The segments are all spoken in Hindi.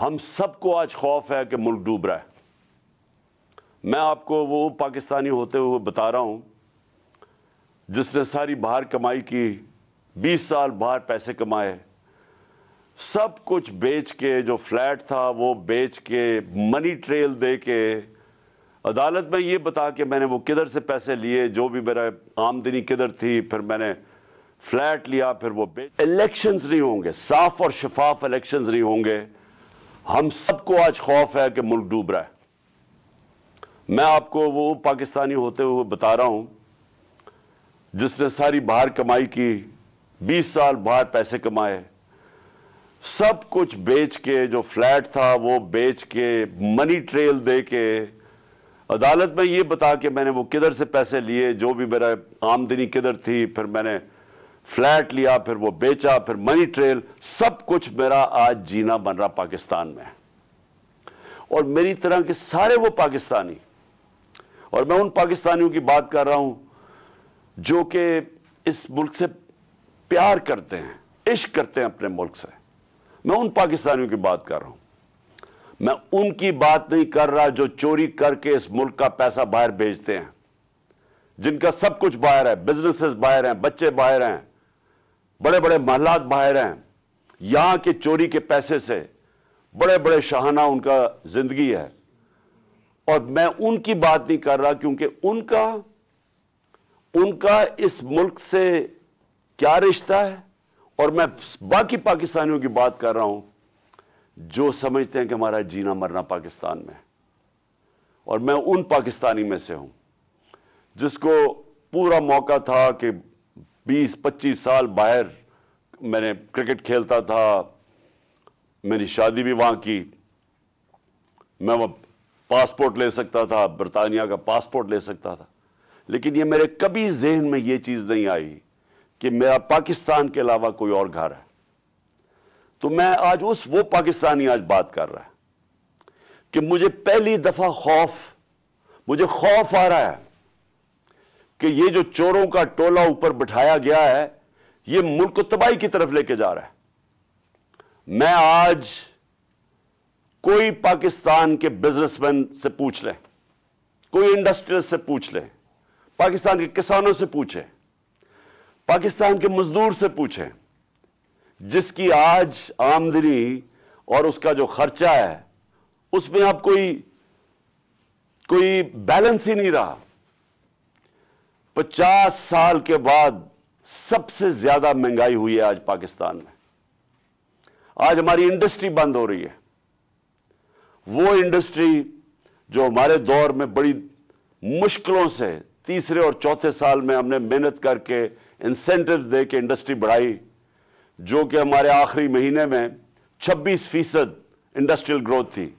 हम सबको आज खौफ है कि मुल्क डूब रहा है। मैं आपको वो पाकिस्तानी होते हुए बता रहा हूँ, जिसने सारी बाहर कमाई की 20 साल बाहर पैसे कमाए। सब कुछ बेच के, जो फ्लैट था, वो बेच के मनी ट्रेल दे के, अदालत में ये बता के मैंने वो किधर से पैसे लिए, जो भी मेरा आमदनी किधर थी, फिर मैंने फ्लैट लिया, फिर वो बेच इलेक्शंस नहीं होंगे, साफ़ और शफाफ इलेक्शंस नहीं होंगे। हम सबको आज खौफ है कि मुल्क डूब रहा है। मैं आपको वो पाकिस्तानी होते हुए बता रहा हूँ, जिसने सारी बाहर कमाई की 20 साल बाहर पैसे कमाए। सब कुछ बेच के, जो फ्लैट था, वो बेच के मनी ट्रेल दे के, अदालत में ये बता के मैंने वो किधर से पैसे लिए, जो भी मेरा आमदनी किधर थी, फिर मैंने फ्लैट लिया, फिर वो बेचा, फिर मनी ट्रेल सब कुछ मेरा आज जीना बन रहा पाकिस्तान में। और मेरी तरह के सारे वो पाकिस्तानी, और मैं उन पाकिस्तानियों की बात कर रहा हूँ, जो कि इस मुल्क से प्यार करते हैं, इश्क करते हैं अपने मुल्क से। मैं उन पाकिस्तानियों की बात कर रहा हूँ। मैं उनकी बात नहीं कर रहा जो चोरी करके इस मुल्क का पैसा बाहर भेजते हैं, जिनका सब कुछ बाहर है बिजनेसेस बाहर हैं, बच्चे बाहर हैं। बड़े बड़े महलात बाहर हैं। यहाँ के चोरी के पैसे से बड़े बड़े शाहाना उनका ज़िंदगी है। और मैं उनकी बात नहीं कर रहा क्योंकि उनका उनका इस मुल्क से क्या रिश्ता है? और मैं बाकी पाकिस्तानियों की बात कर रहा हूँ, जो समझते हैं कि हमारा जीना मरना पाकिस्तान में है। और मैं उन पाकिस्तानी में से हूँ, जिसको पूरा मौका था कि 20-25 साल बाहर मैंने क्रिकेट खेलता था। मेरी शादी भी वहाँ की। मैं वह पासपोर्ट ले सकता था, बरतानिया का पासपोर्ट ले सकता था। लेकिन ये मेरे कभी जहन में ये चीज़ नहीं आई कि मेरा पाकिस्तान के अलावा कोई और घर है। तो मैं आज उस वो पाकिस्तानी आज बात कर रहा है कि मुझे पहली दफ़ा खौफ, मुझे खौफ आ रहा है कि ये जो चोरों का टोला ऊपर बिठाया गया है, ये मुल्क को तबाही की तरफ़ लेके जा रहा है। मैं आज कोई पाकिस्तान के बिजनेसमैन से पूछ लें, कोई इंडस्ट्रियल से पूछ लें, पाकिस्तान के किसानों से पूछे, पाकिस्तान के मजदूर से पूछें, जिसकी आज आमदनी और उसका जो खर्चा है, उसमें आप कोई कोई बैलेंस ही नहीं रहा। पचास साल के बाद सबसे ज़्यादा महँगाई हुई है आज पाकिस्तान में। आज हमारी इंडस्ट्री बंद हो रही है। वो इंडस्ट्री जो हमारे दौर में बड़ी मुश्किलों से तीसरे और चौथे साल में हमने मेहनत करके इंसेंटिव्स दे के इंडस्ट्री बढ़ाई, जो कि हमारे आखिरी महीने में 26 फ़ीसद इंडस्ट्रियल ग्रोथ थी।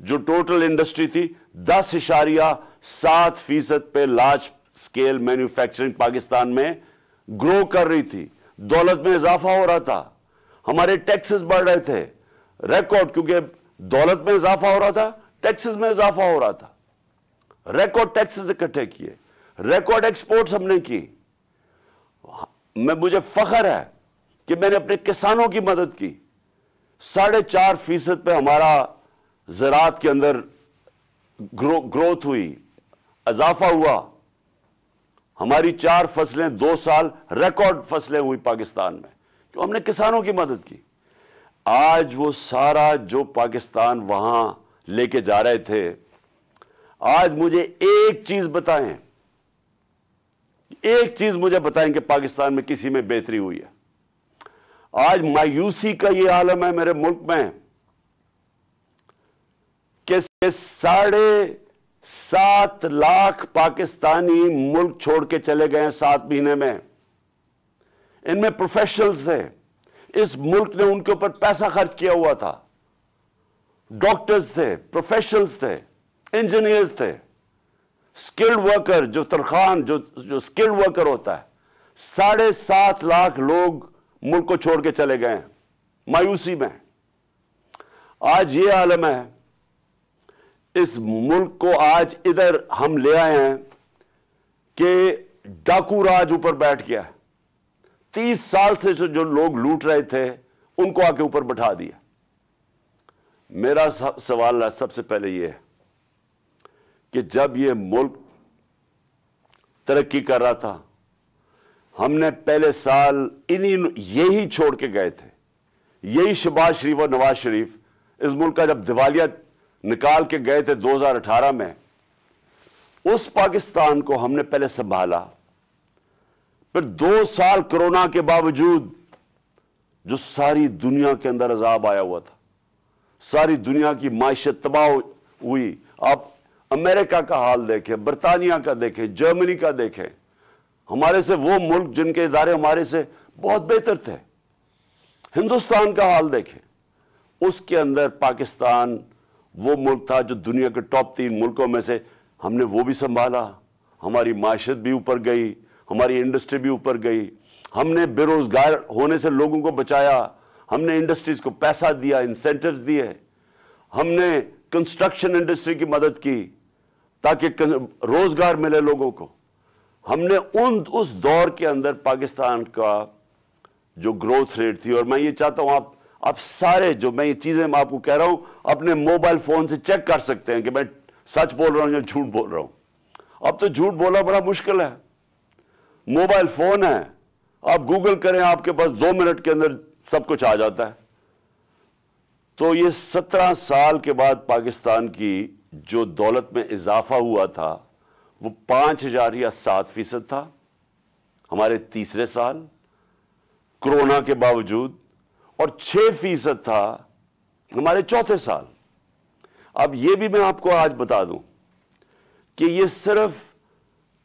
जो टोटल इंडस्ट्री थी, दस इशारिया सात फ़ीसद पे लार्ज स्केल मैन्युफैक्चरिंग पाकिस्तान में ग्रो कर रही थी। दौलत में इजाफा हो रहा था। हमारे टैक्सेस बढ़ रहे थे। रिकॉर्ड क्योंकि दौलत में इजाफा हो रहा था टैक्सेस में इजाफा हो रहा था। रिकॉर्ड टैक्सेस इकट्ठे किए। रिकॉर्ड एक्सपोर्ट्स हमने की। मैं मुझे फखर है कि मैंने अपने किसानों की मदद की। साढ़े चार फ़ीसद पर हमारा ज़रात के अंदर ग्रो, ग्रोथ हुई। इजाफा हुआ। हमारी चार फ़सलें दो साल रिकॉर्ड फ़सलें हुई पाकिस्तान में। क्यों? हमने किसानों की मदद की। आज वो सारा जो पाकिस्तान वहाँ लेके जा रहे थे, आज मुझे एक चीज़ बताएँ। एक चीज़ मुझे बताएँ कि पाकिस्तान में किसी में बेहतरी हुई है। आज मायूसी का यह आलम है मेरे मुल्क में कि साढ़े सात लाख पाकिस्तानी मुल्क छोड़ के चले गए हैं सात महीने में। इनमें प्रोफेशनल्स हैं। इस मुल्क ने उनके ऊपर पैसा खर्च किया हुआ था। डॉक्टर्स थे प्रोफेशनल्स थे इंजीनियर्स थे। स्किल्ड वर्कर जो तरखान जो जो स्किल्ड वर्कर होता है, साढ़े सात लाख लोग मुल्क को छोड़ के चले गए हैं, मायूसी में। आज ये आलम है इस मुल्क को आज इधर हम ले आए हैं कि डाकू राज ऊपर बैठ गया तीस साल से जो लोग लूट रहे थे, उनको आके ऊपर बैठा दिया। मेरा सवाल सबसे पहले यह है कि जब यह मुल्क तरक्की कर रहा था, हमने पहले साल इन्हीं यही छोड़ के गए थे। यही शबाज शरीफ और नवाज़ शरीफ इस मुल्क का जब दिवालिया निकाल के गए थे 2018 में, उस पाकिस्तान को हमने पहले संभाला। फिर दो साल कोरोना के बावजूद जो सारी दुनिया के अंदर अजाब आया हुआ था, सारी दुनिया की माशत तबाह हुई। आप अमेरिका का हाल देखें, बरतानिया का देखें, जर्मनी का देखें, हमारे से वो मुल्क जिनके इदारे हमारे से बहुत बेहतर थे। हिंदुस्तान का हाल देखें, उसके अंदर पाकिस्तान वो मुल्क था जो दुनिया के टॉप तीन मुल्कों में से हमने वो भी संभाला। हमारी माशत भी ऊपर गई, हमारी इंडस्ट्री भी ऊपर गई। हमने बेरोजगार होने से लोगों को बचाया। हमने इंडस्ट्रीज़ को पैसा दिया इंसेंटिव्स दिए। हमने कंस्ट्रक्शन इंडस्ट्री की मदद की ताकि रोज़गार मिले लोगों को। हमने उन, उस दौर के अंदर पाकिस्तान का जो ग्रोथ रेट थी, और मैं ये चाहता हूँ आप आप सारे जो मैं ये चीज़ें मैं आपको कह रहा हूँ, अपने मोबाइल फ़ोन से चेक कर सकते हैं कि मैं सच बोल रहा हूँ या झूठ बोल रहा हूँ। अब तो झूठ बोलना बड़ा मुश्किल है। मोबाइल फ़ोन है। आप गूगल करें, आपके पास दो मिनट के अंदर सब कुछ आ जाता है। तो ये सत्रह साल के बाद पाकिस्तान की जो दौलत में इजाफा हुआ था, वो पाँच हज़ार या सात फ़ीसद था, हमारे तीसरे साल, कोरोना के बावजूद। और छह फ़ीसद था हमारे चौथे साल। अब यह भी मैं आपको आज बता दूँ कि यह सिर्फ़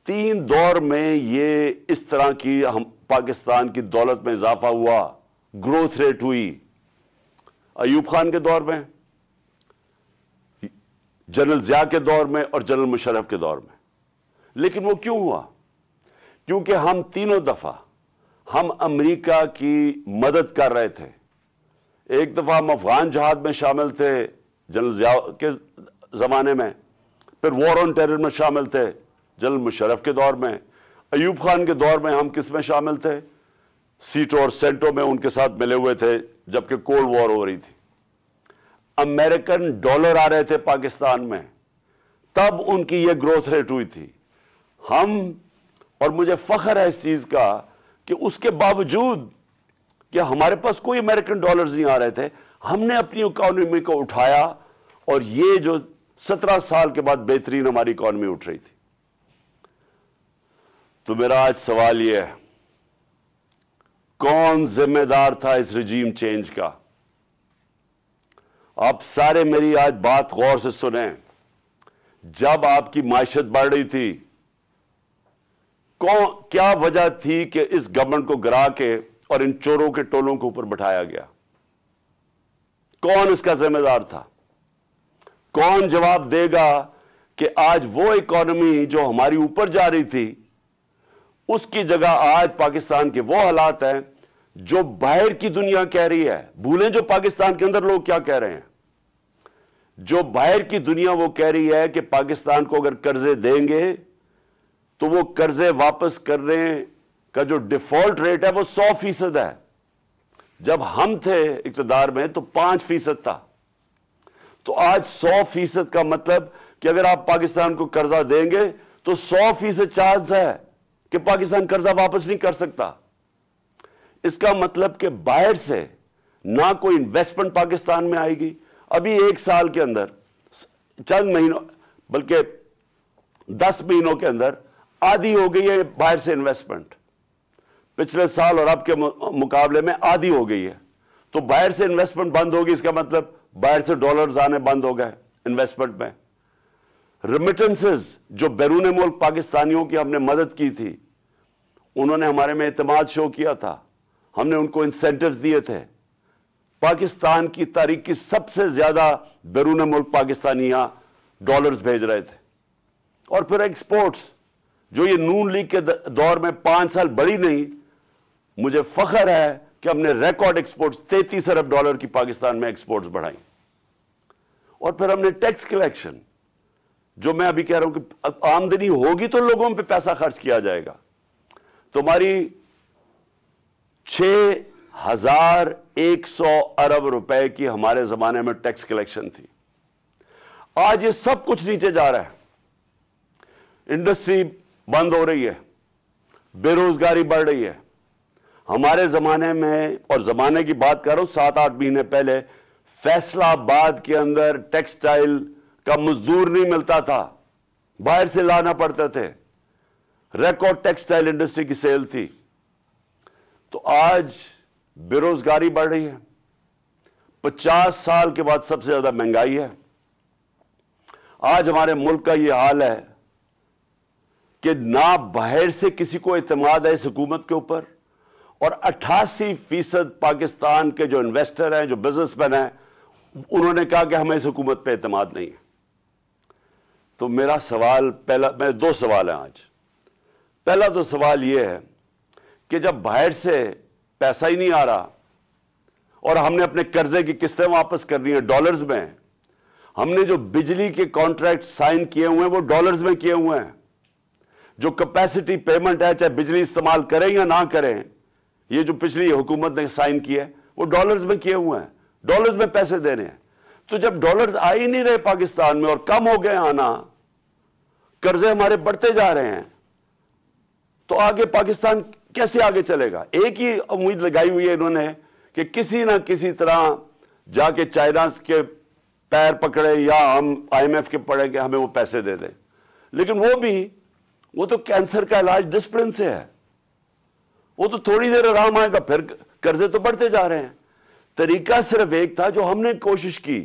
तीन दौर में ये इस तरह की हम पाकिस्तान की दौलत में इजाफा हुआ ग्रोथ रेट हुई। अयूब खान के दौर में, जनरल जिया के दौर में और जनरल मुशरफ के दौर में। लेकिन वो क्यों हुआ? क्योंकि हम तीनों दफ़ा हम अमेरिका की मदद कर रहे थे। एक दफ़ा हम अफगान जहाज़ में शामिल थे, जनरल जिया के जमाने में, फिर वॉर ऑन टेरर में शामिल थे, जनरल मुशरफ के दौर में, अयूब खान के दौर में हम किसमें शामिल थे? सीटों और सेंटों में उनके साथ मिले हुए थे, जबकि कोल्ड वॉर हो रही थी। अमेरिकन डॉलर आ रहे थे पाकिस्तान में, तब उनकी यह ग्रोथ रेट हुई थी। हम, और मुझे फख्र है इस चीज़ का, कि उसके बावजूद कि हमारे पास कोई अमेरिकन डॉलर्स नहीं आ रहे थे? हमने अपनी इकोनॉमी को उठाया और ये जो सत्रह साल के बाद बेहतरीन हमारी इकोनॉमी उठ रही थी। तो मेरा आज सवाल यह है, कौन जिम्मेदार था इस रिजीम चेंज का? आप सारे मेरी आज बात गौर से सुने। जब आपकी माशत बढ़ रही थी, कौन, क्या वजह थी कि इस गवर्नमेंट को गिरा के और इन चोरों के टोलों के ऊपर बैठाया गया। कौन इसका जिम्मेदार था? कौन जवाब देगा कि आज वो इकोनॉमी जो हमारी ऊपर जा रही थी, उसकी जगह आज पाकिस्तान के वो हालात हैं जो बाहर की दुनिया कह रही है। भूलें जो पाकिस्तान के अंदर लोग क्या कह रहे हैं? जो बाहर की दुनिया वो कह रही है कि पाकिस्तान को अगर कर्जे देंगे तो वो कर्जे वापस करने का जो डिफ़ॉल्ट रेट है वो सौ फ़ीसद है। जब हम थे इकतदार में तो पाँच फ़ीसद था। तो आज सौ फ़ीसद का मतलब कि अगर आप पाकिस्तान को कर्जा देंगे तो सौ फ़ीसद चार्ज है कि पाकिस्तान कर्जा वापस नहीं कर सकता। इसका मतलब कि बाहर से ना कोई इन्वेस्टमेंट पाकिस्तान में आएगी। अभी एक साल के अंदर, चंद महीनों, बल्कि दस महीनों के अंदर आधी हो गई है बाहर से इन्वेस्टमेंट पिछले साल और अब के मुकाबले में आधी हो गई है। तो बाहर से इन्वेस्टमेंट बंद होगी, इसका मतलब बाहर से डॉलर्स आने बंद हो गए इन्वेस्टमेंट में। रिमिटेंसेस जो बैरून मुल्क पाकिस्तानियों की हमने मदद की थी, उन्होंने हमारे में एतमाद शो किया था। हमने उनको इंसेंटिव्स दिए थे। पाकिस्तान की तारीख की सबसे ज़्यादा बैरून मुल्क पाकिस्तानी यहाँ डॉलर्स भेज रहे थे। और फिर एक्सपोर्ट्स जो ये नून लीग के दौर में पाँच साल बड़ी नहीं मुझे फख्र है कि हमने रिकॉर्ड एक्सपोर्ट्स तैतीस अरब डॉलर की पाकिस्तान में एक्सपोर्ट्स बढ़ाई। और फिर हमने टैक्स कलेक्शन जो मैं अभी कह रहा हूँ कि आमदनी होगी तो लोगों पे पैसा खर्च किया जाएगा। तुम्हारी छह हज़ार एक सौ अरब रुपए की हमारे जमाने में टैक्स कलेक्शन थी। आज ये सब कुछ नीचे जा रहा है। इंडस्ट्री बंद हो रही है। बेरोजगारी बढ़ रही है। हमारे जमाने में, और जमाने की बात कर, सात आठ महीने पहले, फैसलाबाद के अंदर टेक्सटाइल का मजदूर नहीं मिलता था। बाहर से लाना पड़ते थे। रिकॉर्ड टेक्सटाइल इंडस्ट्री की सेल थी। तो आज बेरोजगारी बढ़ रही है। पचास साल के बाद सबसे ज़्यादा महँगाई है। आज हमारे मुल्क का यह हाल है कि ना बाहर से किसी को इतमाद है इस हुकूमत के ऊपर और 88 फ़ीसद पाकिस्तान के जो इन्वेस्टर हैं, जो बिजनेसमैन हैं, उन्होंने कहा कि हमें इस हुकूमत पे इतमाद नहीं है। तो मेरा सवाल, पहला, मेरे दो सवाल हैं आज। पहला तो सवाल यह है कि जब बाहर से पैसा ही नहीं आ रहा और हमने अपने कर्जे की किस्तें वापस करनी है डॉलर्स में, हमने जो बिजली के कॉन्ट्रैक्ट साइन किए हुए हैं, वो डॉलर्स में किए हुए हैं। जो कैपेसिटी पेमेंट है, चाहे बिजली इस्तेमाल करें या ना करें ये जो पिछली हुकूमत ने साइन किया है, वो डॉलर्स में किए हुए हैं। डॉलर्स में पैसे दे रहे हैं। तो जब डॉलर्स आ ही नहीं रहे पाकिस्तान में और कम हो गए आना, कर्जे हमारे बढ़ते जा रहे हैं तो आगे पाकिस्तान कैसे आगे चलेगा? एक ही उम्मीद लगाई हुई है इन्होंने कि किसी ना किसी तरह जाके चाइना के पैर पकड़े या हम आईएमएफ के पड़े कि हमें वो पैसे दे दें। लेकिन वो भी, वो तो कैंसर का इलाज डिस्प्लिन से है। वो तो थोड़ी देर आराम आएगा, फिर कर्जे तो बढ़ते जा रहे हैं। तरीका सिर्फ़ एक था जो हमने कोशिश की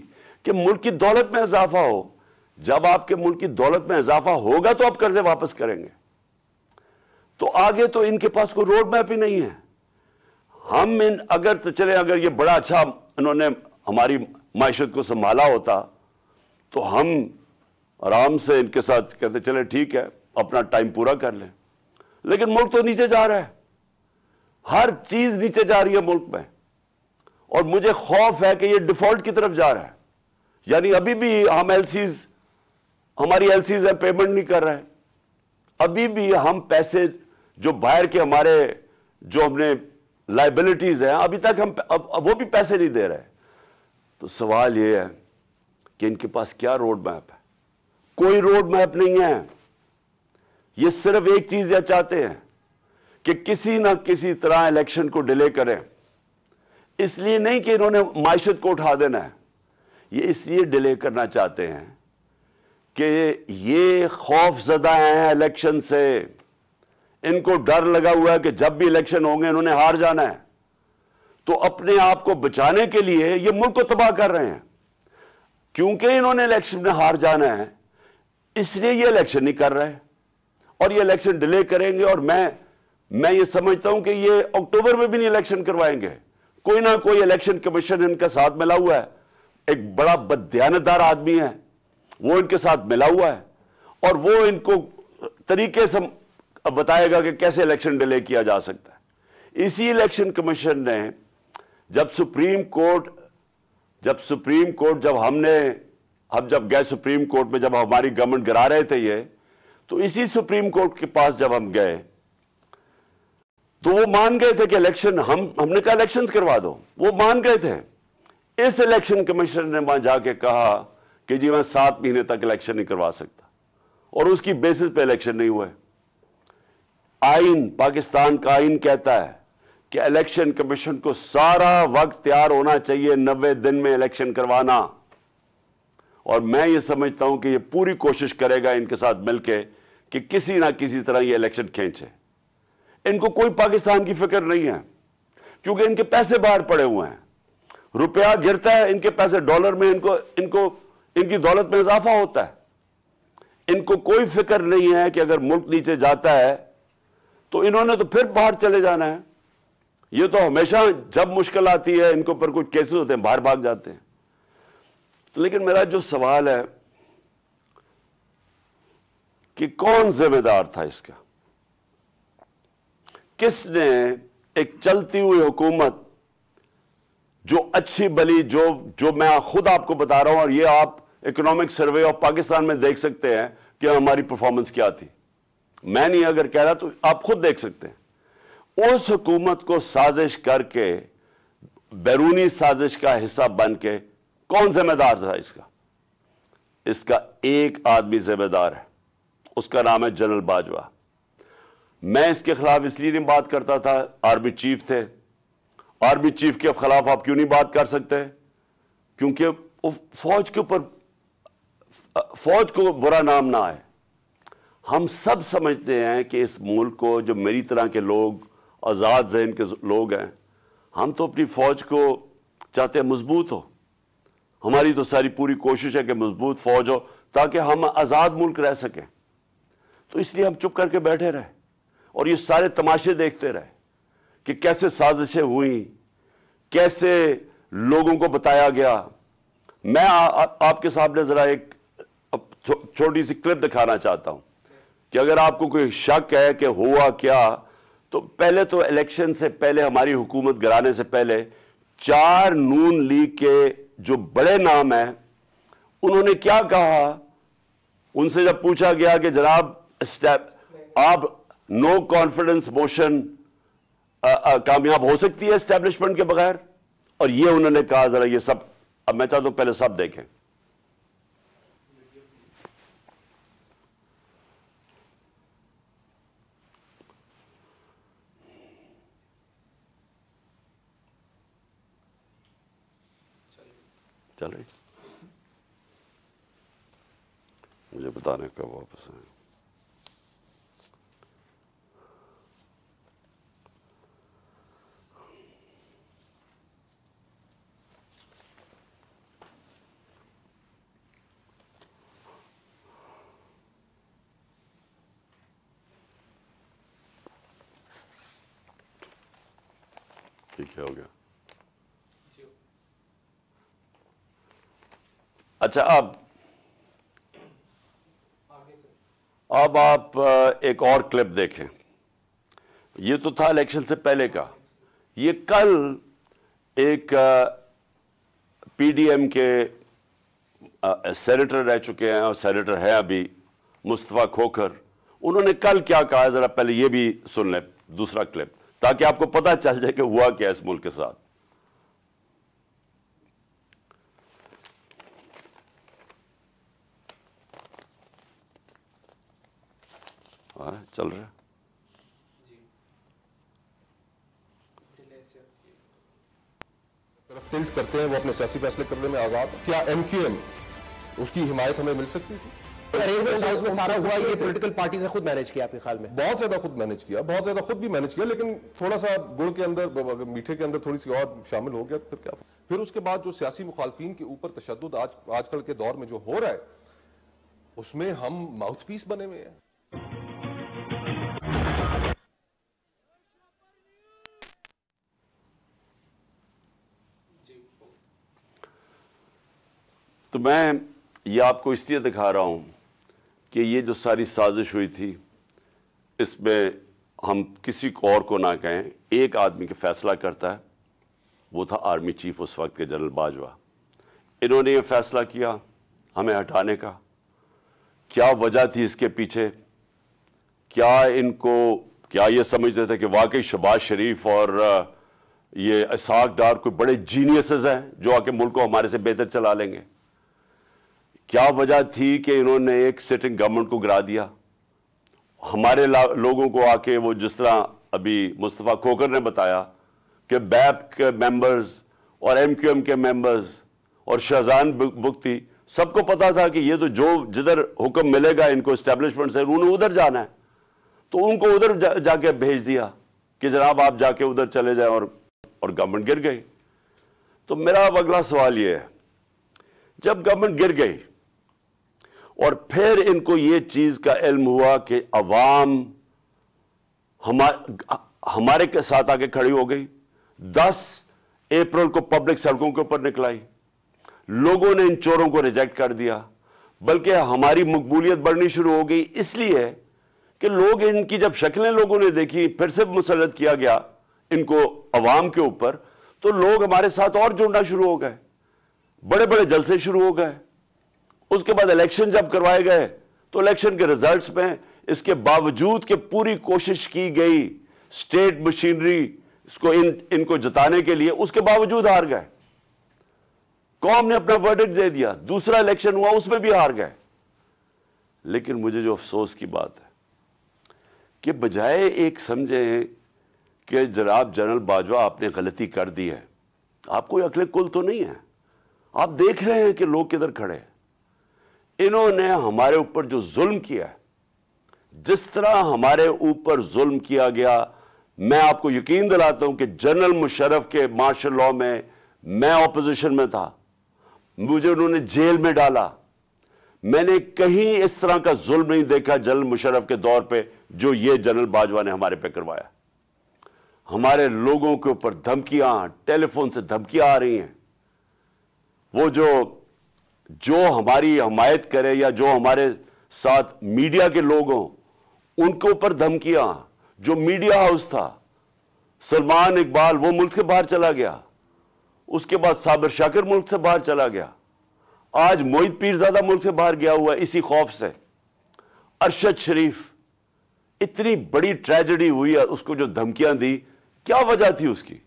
कि मुल्क की दौलत में इजाफा हो। जब आपके मुल्क की दौलत में इजाफा होगा तो आप कर्जे वापस करेंगे। तो आगे तो इनके पास कोई रोड मैप ही नहीं है। हम इन, अगर तो चले, अगर ये बड़ा अच्छा इन्होंने हमारी माशत को संभाला होता तो हम आराम से इनके साथ कहते, चले, ठीक है, अपना टाइम पूरा कर लें। लेकिन मुल्क तो नीचे जा रहा है। हर चीज़ नीचे जा रही है मुल्क में। और मुझे खौफ है कि ये डिफ़ॉल्ट की तरफ़ जा रहा है। यानी अभी भी हम एलसीज हमारी एलसीज है पेमेंट नहीं कर रहे हैं। अभी भी हम पैसे जो बाहर के हमारे जो हमने लाइबिलिटीज हैं अभी तक हम अब, अब वो भी पैसे नहीं दे रहे तो सवाल ये है कि इनके पास क्या रोड मैप है? कोई रोड मैप नहीं है। ये सिर्फ़ एक चीज़ यह चाहते हैं। कि किसी ना किसी तरह इलेक्शन को डिले करें। इसलिए नहीं कि इन्होंने माशत को उठा देना है। ये इसलिए डिले करना चाहते हैं कि ये खौफ जदा हैं इलेक्शन से। इनको डर लगा हुआ है कि जब भी इलेक्शन होंगे इन्होंने हार जाना है। तो अपने आप को बचाने के लिए ये मुल्क को तबाह कर रहे हैं। क्योंकि इन्होंने इलेक्शन में हार जाना है, इसलिए ये इलेक्शन नहीं कर रहे। और ये इलेक्शन डिले करेंगे और मैं मैं ये समझता हूँ कि ये अक्टूबर में भी नहीं इलेक्शन करवाएँगे। कोई ना कोई इलेक्शन कमीशन इनके साथ मिला हुआ है। एक बड़ा बदयानतदार आदमी है। वो इनके साथ मिला हुआ है। और वो इनको तरीके से बताएगा कि कैसे इलेक्शन डिले किया जा सकता है। इसी इलेक्शन कमीशन ने जब सुप्रीम कोर्ट, जब सुप्रीम कोर्ट जब हमने, हम जब गए सुप्रीम कोर्ट में जब हमारी गवर्नमेंट गिरा रहे थे ये तो इसी सुप्रीम कोर्ट के पास जब हम गए तो वो मान गए थे कि इलेक्शन हम, हमने कहा इलेक्शन करवा दो। वो मान गए थे। इस इलेक्शन कमीशन ने वहाँ जाके कहा कि जी मैं सात महीने तक इलेक्शन नहीं करवा सकता। और उसकी बेसिस पे इलेक्शन नहीं हुए। आइन, पाकिस्तान का आइन कहता है कि इलेक्शन कमीशन को सारा वक्त तैयार होना चाहिए नब्बे दिन में इलेक्शन करवाना। और मैं ये समझता हूँ कि ये पूरी कोशिश करेगा इनके साथ मिलकर कि किसी ना किसी तरह ये इलेक्शन खींचे। इनको कोई पाकिस्तान की फ़िक्र नहीं है, क्योंकि इनके पैसे बाहर पड़े हुए हैं। रुपया गिरता है, इनके पैसे डॉलर में, इनको इनको, इनकी दौलत में इजाफा होता है। इनको कोई फ़िक्र नहीं है कि अगर मुल्क नीचे जाता है तो इन्होंने तो फिर बाहर चले जाना है। ये तो हमेशा जब मुश्किल आती है, इनके ऊपर कुछ केसेस होते हैं, बाहर भाग जाते हैं। तो लेकिन मेरा जो सवाल है कि कौन जिम्मेदार था इसका? किसने एक चलती हुई हुकूमत, जो अच्छी बली, जो जो मैं खुद आपको बता रहा हूँ और ये आप इकोनॉमिक सर्वे ऑफ़ पाकिस्तान में देख सकते हैं कि हमारी परफॉर्मेंस क्या थी। मैं नहीं अगर कह रहा तो आप खुद देख सकते हैं। उस हुकूमत को साजिश करके, बैरूनी साजिश का हिस्सा बन के कौन जिम्मेदार था इसका? इसका एक आदमी जिम्मेदार है, उसका नाम है जनरल बाजवा। मैं इसके खिलाफ इसलिए नहीं बात करता था, आर्मी चीफ थे। आर्मी चीफ के खिलाफ आप क्यों नहीं बात कर सकते? क्योंकि फौज के ऊपर फौज को बुरा नाम ना आए। हम सब समझते हैं कि इस मुल्क को जो मेरी तरह के लोग, आज़ाद जहन के लोग हैं, हम तो अपनी फौज को चाहते हैं मज़बूत हो। हमारी तो सारी पूरी कोशिश है कि मज़बूत फौज हो, ताकि हम आज़ाद मुल्क रह सकें। तो इसलिए हम चुप करके बैठे रहे। और ये सारे तमाशे देखते रहे कि कैसे साजिशें हुई कैसे लोगों को बताया गया। मैं आ, आ, आपके सामने जरा एक छोटी सी क्लिप दिखाना चाहता हूँ कि अगर आपको कोई शक है कि हुआ क्या तो पहले तो इलेक्शन से पहले हमारी हुकूमत गिराने से पहले चार नून लीग के जो बड़े नाम हैं उन्होंने क्या कहा? उनसे जब पूछा गया कि जनाब आप नो कॉन्फिडेंस मोशन कामयाब हो सकती है एस्टेब्लिशमेंट के बगैर। और ये उन्होंने कहा, जरा ये सब, अब मैं चाहता हूँ पहले सब देखें। चल मुझे बताने कब वापस आए ठीक है हो गया अच्छा अब। अब आप एक और क्लिप देखें। ये तो था इलेक्शन से पहले का। ये कल एक पीडीएम के सेनेटर रह चुके हैं और सेनेटर है अभी, मुस्तफ़ा खोखर। उन्होंने कल क्या कहा? जरा पहले ये भी सुन लें, दूसरा क्लिप ताकि आपको पता चल जाए कि हुआ क्या इस मुल्क के साथ। हाँ चल रहा है। तरफ़ टिल्ट करते हैं वो अपने सियासी फैसले करने में आज़ाद। क्या एमक्यूएम उसकी हिमायत हमें मिल सकती थी? अरेंजमेंट में सारा हुआ ये पॉलिटिकल पार्टी से खुद मैनेज किया आपके ख्याल में। बहुत ज़्यादा खुद मैनेज किया बहुत ज़्यादा खुद भी मैनेज किया लेकिन थोड़ा सा गुड़ के अंदर मीठे के अंदर थोड़ी सी और शामिल हो गया फिर क्या फिर उसके बाद जो सियासी मुखालफी के ऊपर तशद आज आजकल के दौर में जो हो रहा है उसमें हम माउथ पीस बने हुए हैं। तो मैं ये आपको इसलिए दिखा रहा हूँ कि ये जो सारी साजिश हुई थी, इसमें हम किसी को और को ना कहें, एक आदमी के फैसला करता है, वो था आर्मी चीफ उस वक्त के जनरल बाजवा। इन्होंने ये फैसला किया हमें हटाने का। क्या वजह थी इसके पीछे? क्या इनको, क्या ये समझते थे कि वाकई शबाज शरीफ और ये इसाक डार कोई बड़े जीनियसेस हैं जो आके मुल्क को हमारे से बेहतर चला लेंगे? क्या वजह थी कि इन्होंने एक सिटिंग गवर्नमेंट को गिरा दिया? हमारे लोगों को आके वो जिस तरह अभी मुस्तफ़ा खोकर ने बताया कि बैप के मेंबर्स और एमक्यूएम के मेंबर्स और शहजान बुख्ती सबको पता था कि ये तो जो जिधर हुक्म मिलेगा इनको स्टैब्लिशमेंट से उन्होंने उधर जाना है। तो उनको उधर जा, जाके भेज दिया कि जनाब आप जाके उधर चले जाए और और गवर्नमेंट गिर गई। तो मेरा अब अगला सवाल यह है जब गवर्नमेंट गिर गई और फिर इनको यह चीज़ का इल्म हुआ कि अवाम हमारे हमारे के साथ आके खड़ी हो गई। 10 अप्रैल को पब्लिक सड़कों के ऊपर निकलाई। लोगों ने इन चोरों को रिजेक्ट कर दिया। बल्कि हमारी मकबूलियत बढ़नी शुरू हो गई। इसलिए कि लोग इनकी जब शक्लें लोगों ने देखी, फिर से मुसलत किया गया इनको अवाम के ऊपर तो लोग हमारे साथ और जुड़ना शुरू हो गए। बड़े बड़े जलसे शुरू हो गए। उसके बाद इलेक्शन जब करवाए गए तो इलेक्शन के रिजल्ट्स में इसके बावजूद कि पूरी कोशिश की गई स्टेट मशीनरी इसको इन, इनको जताने के लिए, उसके बावजूद हार गए। कौम ने अपना वर्डिक्ट दे दिया, दूसरा इलेक्शन हुआ, उसमें भी हार गए। लेकिन मुझे जो अफसोस की बात है, कि बजाय एक समझें कि जनाब जनरल बाजवा, आपने गलती कर दी है। आप कोई अकले कुल तो नहीं है। आप देख रहे हैं कि लोग किधर खड़े हैं। इन्होंने हमारे ऊपर जो जुल्म किया जिस तरह हमारे ऊपर जुल्म किया गया, मैं आपको यकीन दिलाता हूँ कि जनरल मुशर्रफ के मार्शल लॉ में मैं ऑपोजिशन में था। मुझे उन्होंने जेल में डाला। मैंने कहीं इस तरह का जुल्म नहीं देखा जनरल मुशर्रफ के दौर पे, जो ये जनरल बाजवा ने हमारे पे करवाया। हमारे लोगों के ऊपर धमकियाँ, टेलीफोन से धमकियाँ आ रही हैं। वो जो जो हमारी हमायत करे या जो हमारे साथ मीडिया के लोग हों, उनके ऊपर धमकियाँ। जो मीडिया हाउस था, सलमान इकबाल, वो मुल्क से बाहर चला गया। उसके बाद साबिर शाकिर मुल्क से बाहर चला गया। आज मोहित पीरजादा मुल्क से बाहर गया हुआ इसी खौफ से। अरशद शरीफ, इतनी बड़ी ट्रेजेडी हुई है उसको जो धमकियाँ दी, क्या वजह थी उसकी?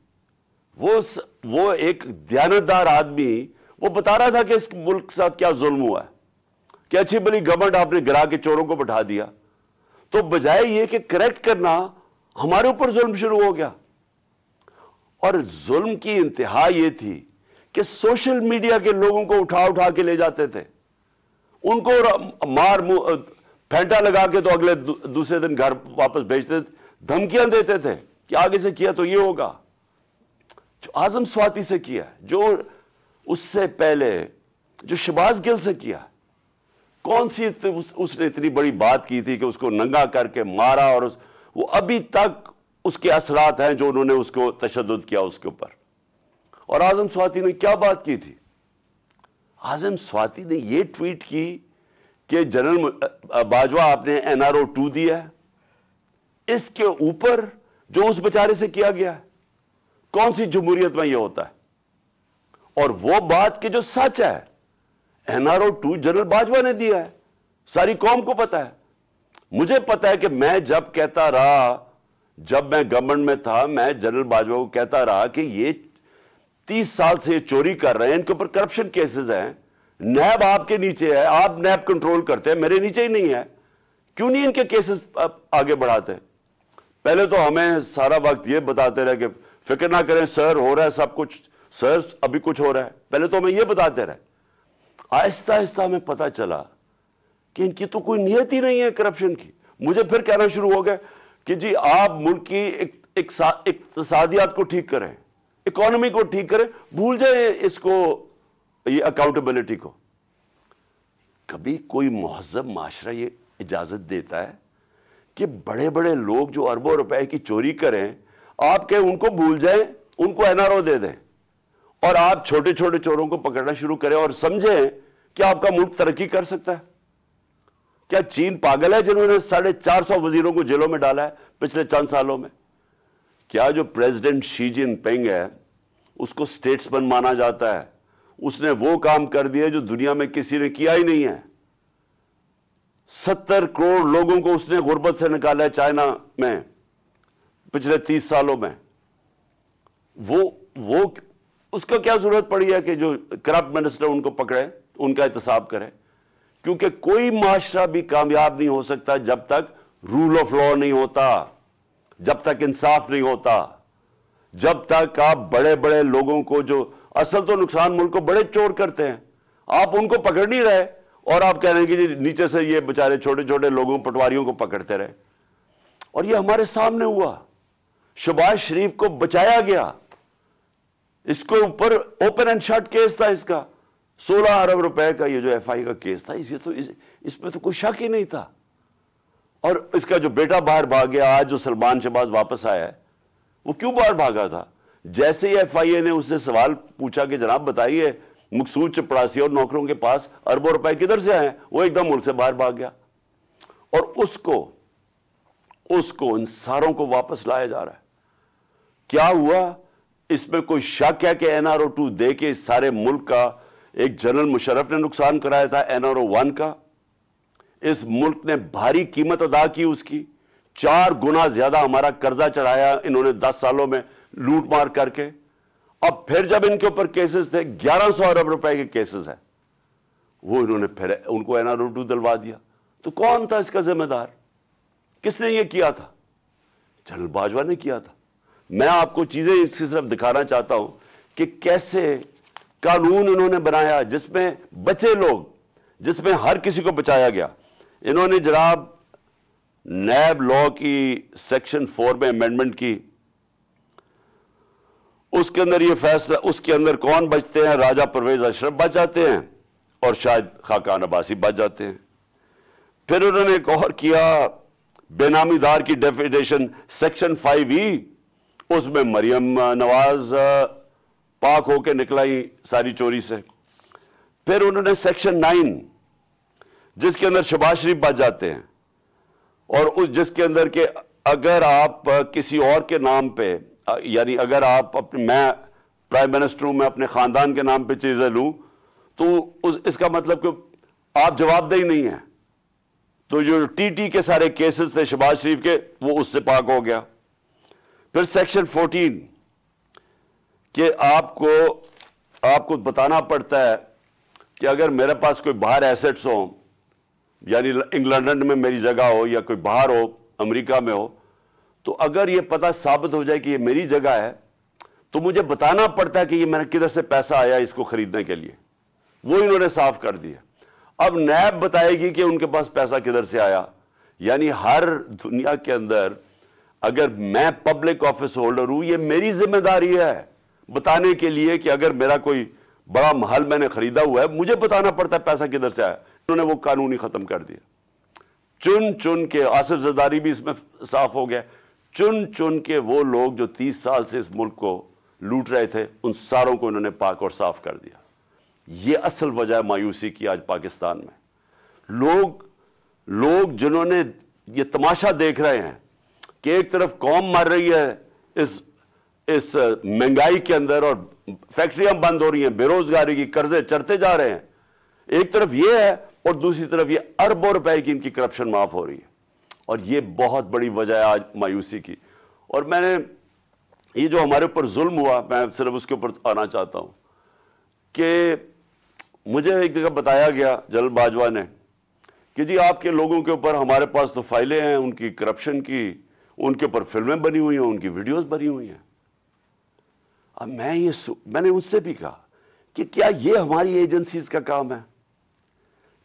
वो वो एक ध्यानतदार आदमी वो बता रहा था कि इस मुल्क के साथ क्या जुल्म हुआ है, कि अच्छी बड़ी गवर्नमेंट आपने गिरा के चोरों को बैठा दिया। तो बजाय ये कि करेक्ट करना, हमारे ऊपर जुल्म शुरू हो गया। और जुल्म की इंतहा यह थी कि सोशल मीडिया के लोगों को उठा उठा के ले जाते थे। उनको मार फेंटा लगा के तो अगले दूसरे दिन घर वापस भेजते थे, धमकियाँ देते थे कि आगे से किया तो ये होगा। जो आज़म स्वाति से किया जो उससे पहले जो शबाज गिल से किया कौन सी उस, उसने इतनी बड़ी बात की थी कि उसको नंगा करके मारा और उस, वो अभी तक उसके असरात हैं जो उन्होंने उसको तशद किया उसके ऊपर। और आज़म स्वाति ने क्या बात की थी? आज़म स्वाति ने यह ट्वीट की कि जनरल बाजवा आपने एनआरओ टू दिया है। इसके ऊपर जो उस बेचारे से किया गया कौन सी जमहूरियत में यह होता है? और वो बात के जो सच है एनआरओ टू जनरल बाजवा ने दिया है। सारी कौम को पता है। मुझे पता है कि मैं जब कहता रहा, जब मैं गवर्नमेंट में था, मैं जनरल बाजवा को कहता रहा कि ये तीस साल से चोरी कर रहे हैं, इनके ऊपर करप्शन केसेस हैं। नैब आपके नीचे है, आप नैब कंट्रोल करते हैं, मेरे नीचे ही नहीं है। क्यों नहीं इनके केसेस आगे बढ़ाते? पहले तो हमें सारा वक्त ये बताते रहे कि फ़िक्र ना करें सर हो रहा है सब कुछ। सर अभी कुछ हो रहा है। पहले तो हमें ये बताते रहे। आहिस्ता आहिस्ता हमें पता चला कि इनकी तो कोई नियत ही नहीं है करप्शन की। मुझे फिर कहना शुरू हो गया कि जी, आप मुल्क की इकतसादियात को ठीक करें इकोनॉमी को ठीक करें, भूल जाए इसको, ये अकाउंटेबिलिटी को। कभी कोई महजब, माशरा ये इजाज़त देता है कि बड़े बड़े लोग जो अरबों रुपए की चोरी करें, आप कहें उनको भूल जाए, उनको एनआरओ दे दें। और आप छोटे छोटे चोरों को पकड़ना शुरू करें और समझें कि आपका मुल्क तरक्की कर सकता है। क्या चीन पागल है जिन्होंने साढ़े चार सौ वजीरों को जेलों में डाला है पिछले चंद सालों में? क्या जो प्रेसिडेंट शी जिनपिंग है, उसको स्टेट्समैन माना जाता है? उसने वो काम कर दिया जो दुनिया में किसी ने किया ही नहीं है। सत्तर करोड़ लोगों को उसने गुर्बत से निकाला है चाइना में, पिछले तीस सालों में। वो वो उसको क्या ज़रूरत पड़ी है कि जो करप्ट मिनिस्टर उनको पकड़े, उनका एहतसाब करे? क्योंकि कोई माशरा भी कामयाब नहीं हो सकता जब तक रूल ऑफ़ लॉ नहीं होता, जब तक इंसाफ नहीं होता, जब तक आप बड़े बड़े लोगों को जो असल तो नुकसान मुल्क को बड़े चोर करते हैं, आप उनको पकड़ नहीं रहे और आप कह रहे हैं कि नीचे से ये बेचारे छोटे छोटे लोगों, पटवारियों को पकड़ते रहे। और ये हमारे सामने हुआ। शबाज शरीफ को बचाया गया। इसके ऊपर ओपन एंड शट केस था इसका। 16 अरब रुपए का ये जो एफआई का केस था इसे तो इस, इसमें तो कोई शक ही नहीं था। और इसका जो बेटा बाहर भाग गया आज जो सलमान शहबाज वापस आया है वो क्यों बाहर भागा था? जैसे ही एफआईए ने उससे सवाल पूछा कि जनाब बताइए मकसूद चपड़ासी और नौकरों के पास अरबों रुपए किधर से आए वो एकदम मुल्क से बाहर भाग गया। और उसको उसको इन सारों को वापस लाया जा रहा है। क्या हुआ? इसमें कोई शक है कि एनआरओ टू दे के सारे मुल्क का एक जनरल मुशर्रफ ने नुकसान कराया था एनआरओ वन का? इस मुल्क ने भारी कीमत अदा की उसकी। चार गुना ज़्यादा हमारा कर्जा चढ़ाया इन्होंने दस सालों में लूट मार करके। अब फिर जब इनके ऊपर केसेस थे 1100 अरब रुपए के केसेस हैं। वो इन्होंने फिर उनको एनआरओ टू दिलवा दिया। तो कौन था इसका जिम्मेदार? किसने ये किया था? जनरल बाजवा ने किया था। मैं आपको चीज़ें इसकी तरफ़ दिखाना चाहता हूँ कि कैसे कानून इन्होंने बनाया जिसमें बचे लोग, जिसमें हर किसी को बचाया गया। इन्होंने जनाब नैब लॉ की सेक्शन फोर में अमेंडमेंट की। उसके अंदर यह फैसला, उसके अंदर कौन बचते हैं? राजा परवेज अशरफ बच जाते हैं और शायद खाकान अब्बासी बच जाते हैं। फिर उन्होंने एक और किया, बेनामीदार की डेफिनेशन सेक्शन फाइव ई उसमें मरियम नवाज़, पाक होकर निकलाई सारी चोरी से। फिर उन्होंने सेक्शन नाइन, जिसके अंदर शबाज शरीफ बच जाते हैं, और उस जिसके अंदर के अगर आप किसी और के नाम पे, यानी अगर आप अपने, मैं प्राइम मिनिस्टर हूँ, मैं अपने खानदान के नाम पे चीज़ें लूँ तो उस, इसका मतलब कि आप जवाबदेही नहीं है। तो जो टीटी के सारे केसेस थे शबाज शरीफ के, वो उससे पाक हो गया। फिर सेक्शन 14 कि आपको आपको बताना पड़ता है कि अगर मेरे पास कोई बाहर एसेट्स हो, यानी इंग्लैंड में मेरी जगह हो या कोई बाहर हो, अमेरिका में हो तो अगर यह पता साबित हो जाए कि यह मेरी जगह है तो मुझे बताना पड़ता है कि ये मेरा किधर से पैसा आया इसको खरीदने के लिए। वो इन्होंने साफ़ कर दिया। अब नैब बताएगी कि उनके पास पैसा किधर से आया। यानी हर दुनिया के अंदर अगर मैं पब्लिक ऑफ़िस होल्डर हूँ यह मेरी ज़िम्मेदारी है। बताने के लिए कि अगर मेरा कोई बड़ा महल मैंने खरीदा हुआ है, मुझे बताना पड़ता है पैसा किधर से आया। उन्होंने वो कानून ही खत्म कर दिया। चुन चुन के आसिफ जदारी भी इसमें साफ़ हो गया। चुन चुन के वो लोग जो तीस साल से इस मुल्क को लूट रहे थे, उन सारों को इन्होंने पाक और साफ़ कर दिया। ये असल वजह है मायूसी की आज पाकिस्तान में। लोग लोग जिन्होंने ये तमाशा देख रहे हैं कि एक तरफ़ कौम मर रही है इस इस महँगाई के अंदर और फैक्ट्रियाँ बंद हो रही हैं, बेरोजगारी की कर्जे चढ़ते जा रहे हैं। एक तरफ़ यह है और दूसरी तरफ़ ये अरबों रुपए की इनकी करप्शन माफ़ हो रही है। और ये बहुत बड़ी वजह है आज मायूसी की। और मैंने, ये जो हमारे ऊपर जुल्म हुआ, मैं सिर्फ़ उसके ऊपर आना चाहता हूँ कि मुझे एक जगह बताया गया, जल बाजवा ने, कि जी आपके लोगों के ऊपर हमारे पास तो फाइलें हैं, उनकी करप्शन की उनके ऊपर फ़िल्में बनी हुई हैं, उनकी वीडियोस बनी हुई हैं। अब मैं ये मैंने उससे भी कहा कि क्या ये हमारी एजेंसीज का काम है?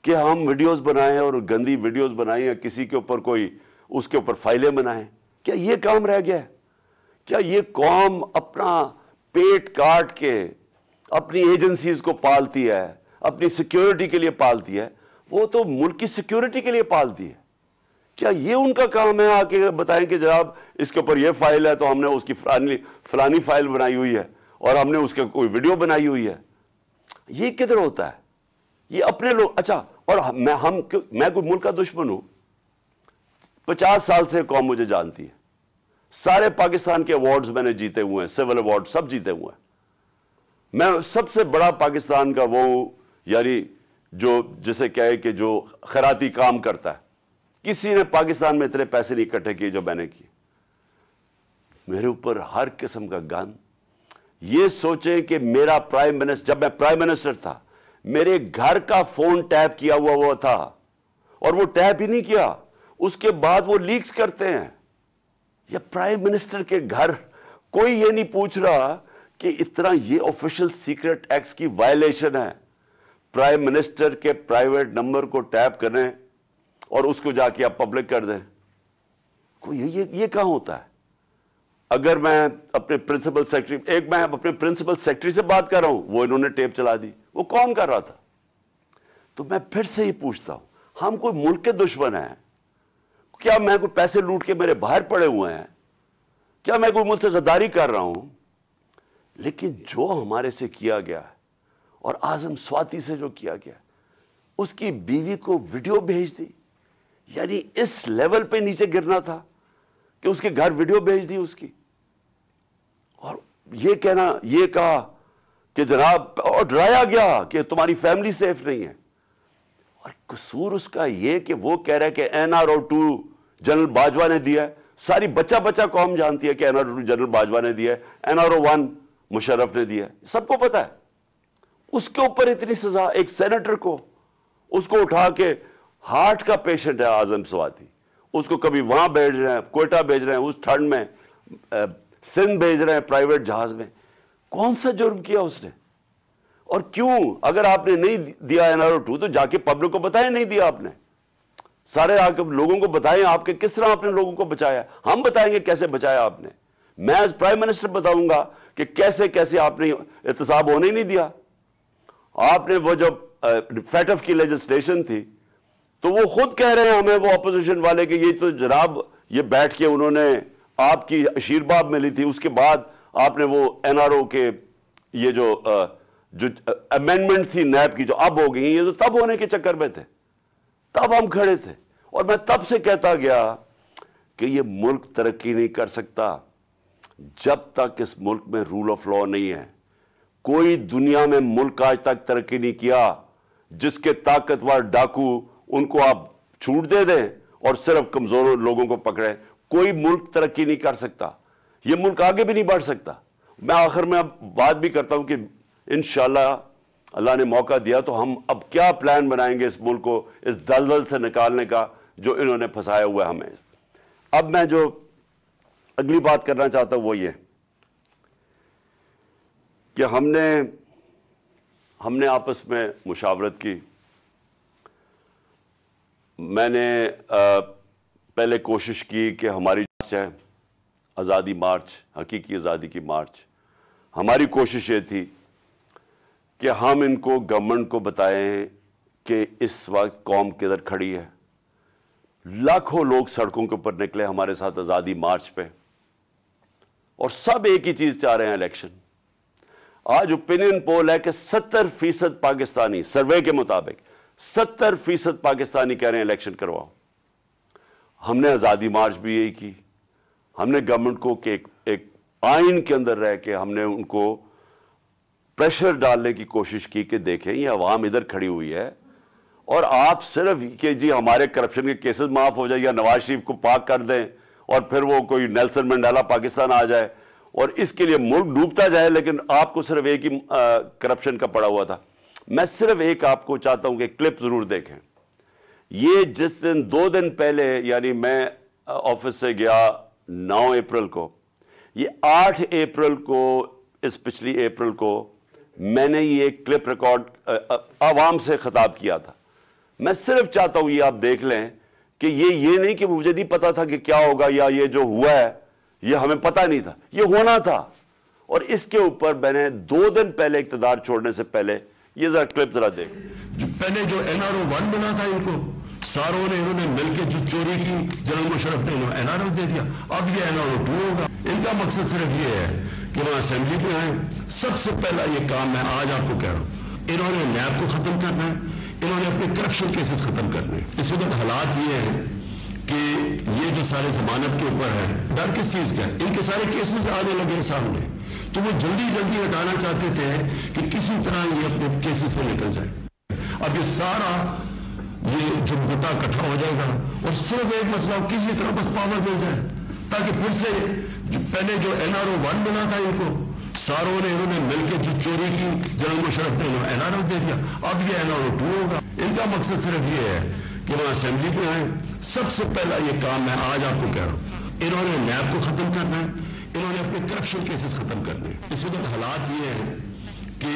कि हम वीडियोस बनाएँ और गंदी वीडियोस बनाएँ या किसी के ऊपर कोई, उसके ऊपर फाइलें बनाएँ? क्या ये काम रह गया क्या ये कौम अपना पेट काट के अपनी एजेंसीज को पालती है, अपनी सिक्योरिटी के लिए पालती है? वो तो मुल्क की सिक्योरिटी के लिए पालती है। क्या ये उनका काम है? आके बताएँ कि जनाब, इसके ऊपर ये फ़ाइल है तो हमने उसकी फलानी फलानी फ़ाइल बनाई हुई है, और हमने उसके कोई वीडियो बनाई हुई है। ये किधर होता है? ये अपने लोग अच्छा और मैं, हम, मैं कोई मुल्क का दुश्मन हूँ। पचास साल से कौम मुझे जानती है। सारे पाकिस्तान के अवार्ड्स मैंने जीते हुए हैं सिविल अवार्ड सब जीते हुए हैं। मैं सबसे बड़ा पाकिस्तान का वो यानी जो, जिसे कहे कि जो खैराती काम करता है। किसी ने पाकिस्तान में इतने पैसे नहीं इकट्ठे किए जो मैंने किए। मेरे ऊपर हर किस्म का गन। ये सोचें कि मेरा प्राइम मिनिस्टर जब मैं प्राइम मिनिस्टर था, मेरे घर का फ़ोन टैप किया हुआ हुआ था, और वो टैप ही नहीं किया। उसके बाद वो लीक्स करते हैं। या प्राइम मिनिस्टर के घर, कोई ये नहीं पूछ रहा कि इतना ये ऑफिशियल सीक्रेट एक्ट की वायलेशन है। प्राइम मिनिस्टर के प्राइवेट नंबर को टैप करें। और उसको जाके आप पब्लिक कर दें। कोई ये ये, ये कहाँ होता है? अगर मैं अपने प्रिंसिपल सेक्रेटरी एक मैं अपने प्रिंसिपल सेक्रेटरी से बात कर रहा हूँ वो इन्होंने टेप चला दी। वो कौन कर रहा था? तो मैं फिर से ही पूछता हूँ हम कोई मुल्क के दुश्मन हैं? क्या मैं कोई पैसे लूट के मेरे बाहर पड़े हुए हैं? क्या मैं कोई मुझसे गद्दारी कर रहा हूँ? लेकिन जो हमारे से किया गया और आज़म स्वाति से जो किया गया उसकी बीवी को वीडियो भेज दी। यानी इस लेवल पे नीचे गिरना था कि उसके घर वीडियो भेज दी उसकी। और ये कहना, ये कहा कि जनाब, और डराया गया कि तुम्हारी फैमिली सेफ़ नहीं है। और कसूर उसका यह कि वो कह रहा है कि एनआरओ टू जनरल बाजवा ने दिया है। सारी बच्चा बच्चा कौम जानती है कि एनआरओ टू जनरल बाजवा ने दिया है। एनआरओ वन मुशर्रफ ने दिया है। सबको पता है। उसके ऊपर इतनी सजा, एक सेनेटर को, उसको उठा के हार्ट का पेशेंट है आज़म स्वाति। उसको कभी वहाँ भेज रहे हैं कोयटा भेज रहे हैं, उस ठंड में सिंध भेज रहे हैं प्राइवेट जहाज़ में। कौन सा जुर्म किया उसने? और क्यों? अगर आपने नहीं दिया एनआरओ टू तो जाके पब्लिक को बताएँ, नहीं दिया आपने। सारे आके लोगों को बताएँ, आपके किस तरह आपने लोगों को बचाया? हम बताएँगे कैसे बचाया आपने। मैं एज प्राइम मिनिस्टर बताऊँगा कि कैसे कैसे आपने एहतसाब होने ही नहीं दिया। आपने वो जब फेटअप की लेजिस्लेशन थी तो वो खुद कह रहे हैं हमें, वो अपोजिशन वाले, कि ये तो जनाब, ये बैठ के उन्होंने आपकी आशीर्वाद मिली थी। उसके बाद आपने वो एनआरओ के ये जो जो अमेंडमेंट थी नैब की, जो अब हो गई, ये तो तब होने के चक्कर में थे। तब हम खड़े थे। और मैं तब से कहता गया कि ये मुल्क तरक्की नहीं कर सकता, जब तक इस मुल्क में रूल ऑफ़ लॉ नहीं है। कोई दुनिया में मुल्क आज तक तरक्की नहीं किया, जिसके ताकतवर डाकू उनको आप छूट दे दें और सिर्फ़ कमज़ोर लोगों को पकड़े। कोई मुल्क तरक्की नहीं कर सकता। यह मुल्क आगे भी नहीं बढ़ सकता। मैं आखिर में अब बात भी करता हूँ कि इंशाला अल्लाह ने मौका दिया तो हम अब क्या प्लान बनाएँगे इस मुल्क को, इस दलदल से निकालने का जो इन्होंने फंसाया हुआ है हमें। अब मैं जो अगली बात करना चाहता हूँ वो ये कि हमने हमने आपस में मुशावरत की। मैंने पहले कोशिश की कि हमारी है। आज़ादी मार्च, हकीकी आज़ादी की मार्च। हमारी कोशिश ये थी कि हम इनको गवर्नमेंट को बताएँ कि इस वक्त कौम किधर खड़ी है। लाखों लोग सड़कों के ऊपर निकले हमारे साथ आज़ादी मार्च पे। और सब एक ही चीज़ चाह रहे हैं, इलेक्शन। आज ओपिनियन पोल है कि 70 फ़ीसद पाकिस्तानी, सर्वे के मुताबिक 70 फ़ीसद पाकिस्तानी कह रहे हैं इलेक्शन करवाओ। हमने आज़ादी मार्च भी यही की। हमने गवर्नमेंट को कि एक, एक आइन के अंदर रह के हमने उनको प्रेशर डालने की कोशिश की कि देखें ये अवाम इधर खड़ी हुई है और आप सिर्फ़ कि जी हमारे करप्शन के केसेस माफ़ हो जाए या नवाज़ शरीफ को पाक कर दें और फिर वो कोई नेल्सन मंडाला पाकिस्तान आ जाए और इसके लिए मुल्क डूबता जाए लेकिन आपको सिर्फ़ एक ही करप्शन का पड़ा हुआ था। मैं सिर्फ़ एक आपको चाहता हूँ कि क्लिप ज़रूर देखें। ये जिस दिन, दो दिन पहले, यानी मैं ऑफ़िस से गया 9 अप्रैल को, ये 8 अप्रैल को, इस पिछली अप्रैल को मैंने ये क्लिप रिकॉर्ड आवाम से खताब किया था। मैं सिर्फ़ चाहता हूँ ये आप देख लें कि ये ये नहीं कि मुझे नहीं पता था कि क्या होगा या ये जो हुआ है, ये हमें पता नहीं था। ये होना था। और इसके ऊपर मैंने दो दिन पहले इकतदार छोड़ने से पहले ये जरा क्लिप जरा देख। जो पहले जो एनआरओ वन बना था इनको, सारों ने इन्होंने मिलकर जो चोरी की जनरल मुशरफ ने एनआरओ दे दिया। अब ये एनआरओ टू होगा। इनका मकसद सिर्फ़ ये है कि वहाँ असेंबली में आए। सबसे पहला ये काम मैं आज आपको कह रहा हूँ। इन्होंने नैब को खत्म करना है। इन्होंने अपने करप्शन केसेस खत्म करने इस वक्त हालात ये हैं कि ये जो सारे जमानत के ऊपर है, डर किस चीज़ का इनके सारे केसेस आने लगे सामने। तो वो जल्दी जल्दी हटाना चाहते थे कि किसी तरह ये अपने केसेस से निकल जाए। अब ये सारा ये जो मुद्दा इकट्ठा हो जाएगा और सिर्फ़ एक मसला किसी तरह बस पावर मिल जाए, ताकि फिर से जो पहले जो एनआरओ वन बना था इनको, सारों ने इन्होंने मिलकर जो चोरी की जनरल मुशरफ ने एनआरओ दे दिया, अब ये एनआरओ टू होगा। इनका मकसद सिर्फ़ ये है कि वहाँ असेंबली में आए। सबसे पहला ये काम मैं आज आपको कह रहा हूँ। इन्होंने नैब को खत्म करना है। इन्होंने अपने करप्शन केसेस खत्म कर दिए। इस वक्त हालात ये है कि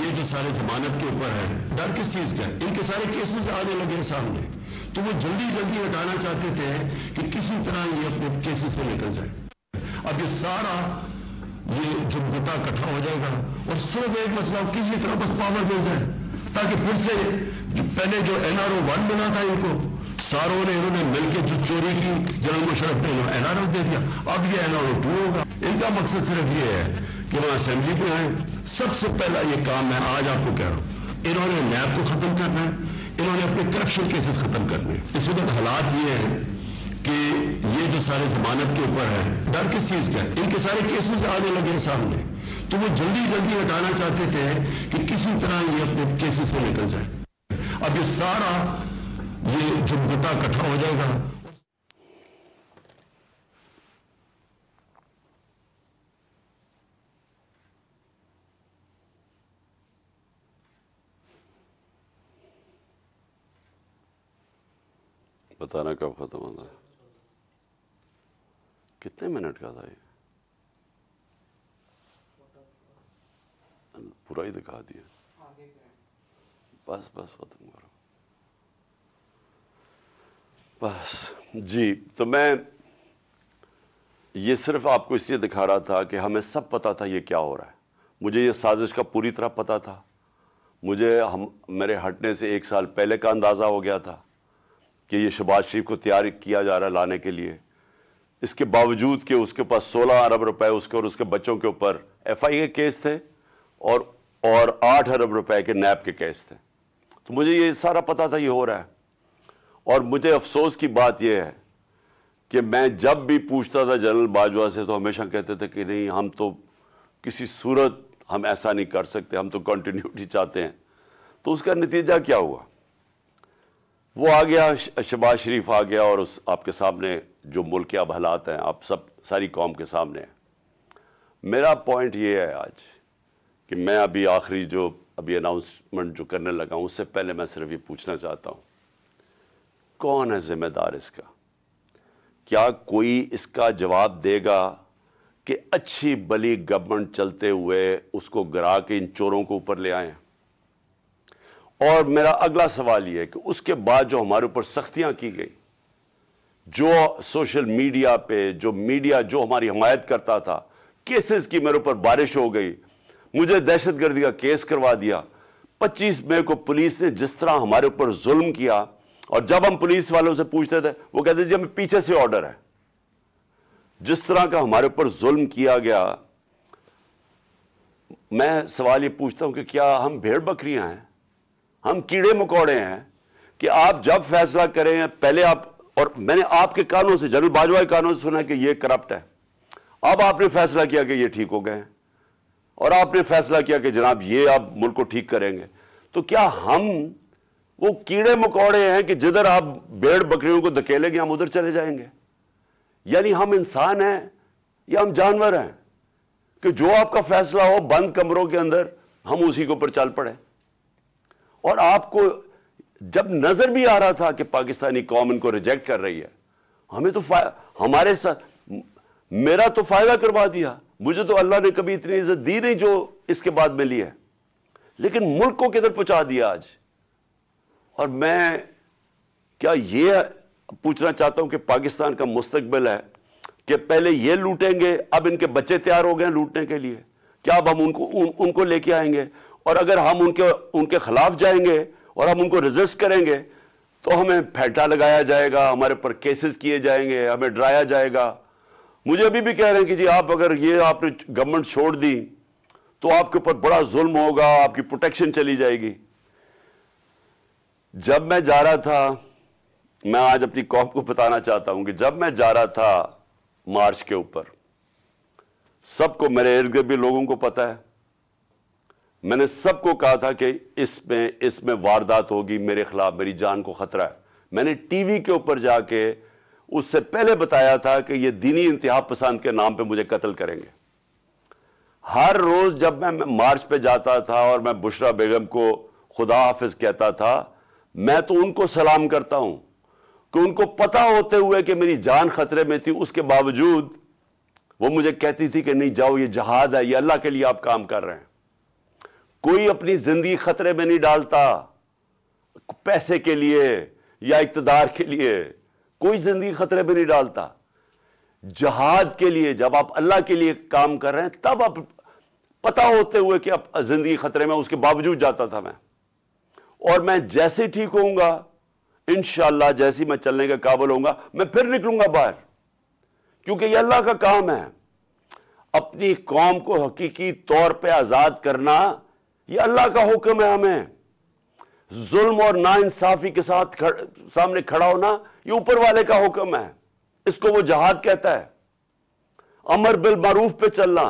ये जो सारे जमानत के ऊपर है, डर किस चीज़ का इनके सारे केसेस आने लगे सामने। तो वो जल्दी जल्दी हटाना चाहते थे कि किसी तरह ये अपने केसेस से निकल जाए। अब ये सारा ये मुद्दा इकट्ठा हो जाएगा और सिर्फ़ एक मसला किसी तरह बस पावर मिल जाए, ताकि फिर से पहले जो एनआरओ वन बना था इनको सारों ने इन्होंने मिलकर जो चोरी की जनरल मुशरफ ने एनआरओ दे दिया। अब ये एनआरओ टू होगा? इनका मकसद सिर्फ़ ये है कि वहाँ असेंबली में आए। सबसे पहला ये काम मैं आज आपको कह रहा हूँ। इन्होंने नैब को खत्म करना है। इन्होंने अपने करप्शन केसेस खत्म करने इस वक्त हालात ये हैं कि ये जो सारे जमानत के ऊपर है, डर किस चीज़ का इनके सारे केसेस आने लगे सामने। तो वो जल्दी जल्दी हटाना चाहते थे कि किसी तरह ये अपने केसेस से निकल जाए। अब ये सारा ये जनता इकट्ठा हो जाएगा। बताना कब खत्म होता है? कितने मिनट का था ये? पूरा ही दिखा दिया। बस बस खत्म करो। बस। जी तो मैं ये सिर्फ़ आपको इसलिए दिखा रहा था कि हमें सब पता था ये क्या हो रहा है। मुझे ये साजिश का पूरी तरह पता था। मुझे हम, मेरे हटने से एक साल पहले का अंदाज़ा हो गया था कि ये शबाज शरीफ को तैयार किया जा रहा है लाने के लिए। इसके बावजूद कि उसके पास 16 अरब रुपए, उसके और उसके बच्चों के ऊपर एफआई के केस थे और और 8 अरब रुपए के नैब के केस थे। तो मुझे ये सारा पता था, ये हो रहा है। और मुझे अफसोस की बात यह है कि मैं जब भी पूछता था जनरल बाजवा से तो हमेशा कहते थे कि नहीं, हम तो किसी सूरत हम ऐसा नहीं कर सकते, हम तो कंटिन्यूटी चाहते हैं। तो उसका नतीजा क्या हुआ? वो आ गया शबाज शरीफ आ गया और उस, आपके सामने जो मुल्क के अब हालात हैं, आप सब, सारी कौम के सामने हैं। मेरा पॉइंट ये है आज कि मैं अभी आखिरी जो, अभी अनाउंसमेंट जो करने लगा हूँ, उससे पहले मैं सिर्फ़ ये पूछना चाहता हूँ। कौन है जिम्मेदार इसका? क्या कोई इसका जवाब देगा कि अच्छी, बली गवर्नमेंट चलते हुए उसको गिरा के इन चोरों को ऊपर ले आए और मेरा अगला सवाल यह है कि उसके बाद जो हमारे ऊपर सख्तियाँ की गई, जो सोशल मीडिया पे, जो मीडिया जो हमारी हमायत करता था केसेस की मेरे ऊपर बारिश हो गई। मुझे दहशतगर्दी का केस करवा दिया। 25 मई को पुलिस ने जिस तरह हमारे ऊपर जुल्म किया और जब हम पुलिस वालों से पूछते थे, वो कहते जी, हमें पीछे से ऑर्डर है। जिस तरह का हमारे ऊपर जुल्म किया गया, मैं सवाल ये पूछता हूँ कि क्या हम भेड़ बकरियाँ हैं? हम कीड़े मकोड़े हैं? कि आप जब फैसला करें, पहले आप, और मैंने आपके कानों से, जनरल बाजवा के कानों से सुना कि ये करप्ट है। अब आपने फैसला किया कि ये ठीक हो गए और आपने फैसला किया कि जनाब, ये आप मुल्क को ठीक करेंगे। तो क्या हम वो कीड़े मकोड़े हैं कि जिधर आप भेड़ बकरियों को धकेलेंगे, हम उधर चले जाएँगे। यानी हम इंसान हैं, या हम जानवर हैं, कि जो आपका फैसला हो, बंद कमरों के अंदर, हम उसी के ऊपर चल पड़े। और आपको जब नज़र भी आ रहा था कि पाकिस्तानी कौम इनको रिजेक्ट कर रही है, हमें तो हमारे साथ मेरा तो फ़ायदा करवा दिया। मुझे तो अल्लाह ने कभी इतनी इज़्ज़त दी नहीं जो इसके बाद मिली है। लेकिन मुल्क को किधर पहुँचा दिया आज? और मैं क्या ये पूछना चाहता हूँ कि पाकिस्तान का मुस्तकबिल है कि पहले ये लूटेंगे अब इनके बच्चे तैयार हो गए हैं लूटने के लिए। क्या अब हम उनको उन, उनको लेके आएँगे? और अगर हम उनके उनके खिलाफ जाएँगे और हम उनको रजिस्ट करेंगे तो हमें फैटा लगाया जाएगा हमारे ऊपर केसेस किए जाएँगे हमें डराया जाएगा। मुझे अभी भी कह रहे हैं कि जी आप अगर ये आपने गवर्नमेंट छोड़ दी तो आपके ऊपर बड़ा जुल्म होगा आपकी प्रोटेक्शन चली जाएगी। जब मैं जा रहा था, मैं आज अपनी कौम को बताना चाहता हूँ कि जब मैं जा रहा था मार्च के ऊपर, सबको मेरे इर्द गिर्द भी लोगों को पता है। मैंने सबको कहा था कि इसमें इसमें वारदात होगी, मेरे खिलाफ मेरी जान को खतरा है। मैंने टीवी के ऊपर जाके उससे पहले बताया था कि ये दीनी इंतहा पसंद के नाम पे मुझे कत्ल करेंगे। हर रोज जब मैं मार्च पे जाता था और मैं बुशरा बेगम को खुदा हाफिज कहता था मैं तो उनको सलाम करता हूँ कि उनको पता होते हुए कि मेरी जान खतरे में थी। उसके बावजूद वो मुझे कहती थी कि नहीं, जाओ, ये जहाज़ है, ये अल्लाह के लिए आप काम कर रहे हैं। कोई अपनी ज़िंदगी खतरे में नहीं डालता, पैसे के लिए या इकतदार के लिए, कोई ज़िंदगी खतरे में नहीं डालता। जहाद के लिए, जब आप अल्लाह के लिए काम कर रहे हैं, तब आप पता होते हुए कि आप ज़िंदगी खतरे में उसके बावजूद जाता था मैं। और मैं जैसे ठीक होऊँगा इंशाला जैसी मैं चलने के काबल होऊँगा मैं फिर निकलूँगा बाहर। क्योंकि यह अल्लाह का काम है। अपनी कौम को हकीकी तौर पे आज़ाद करना यह अल्लाह का हुक्म है हमें। जुल्म और नाइंसाफी के साथ खड़, सामने खड़ा होना ये ऊपर वाले का हुक्म है। इसको वो जहाद कहता है। अमर बिल मारूफ पे चलना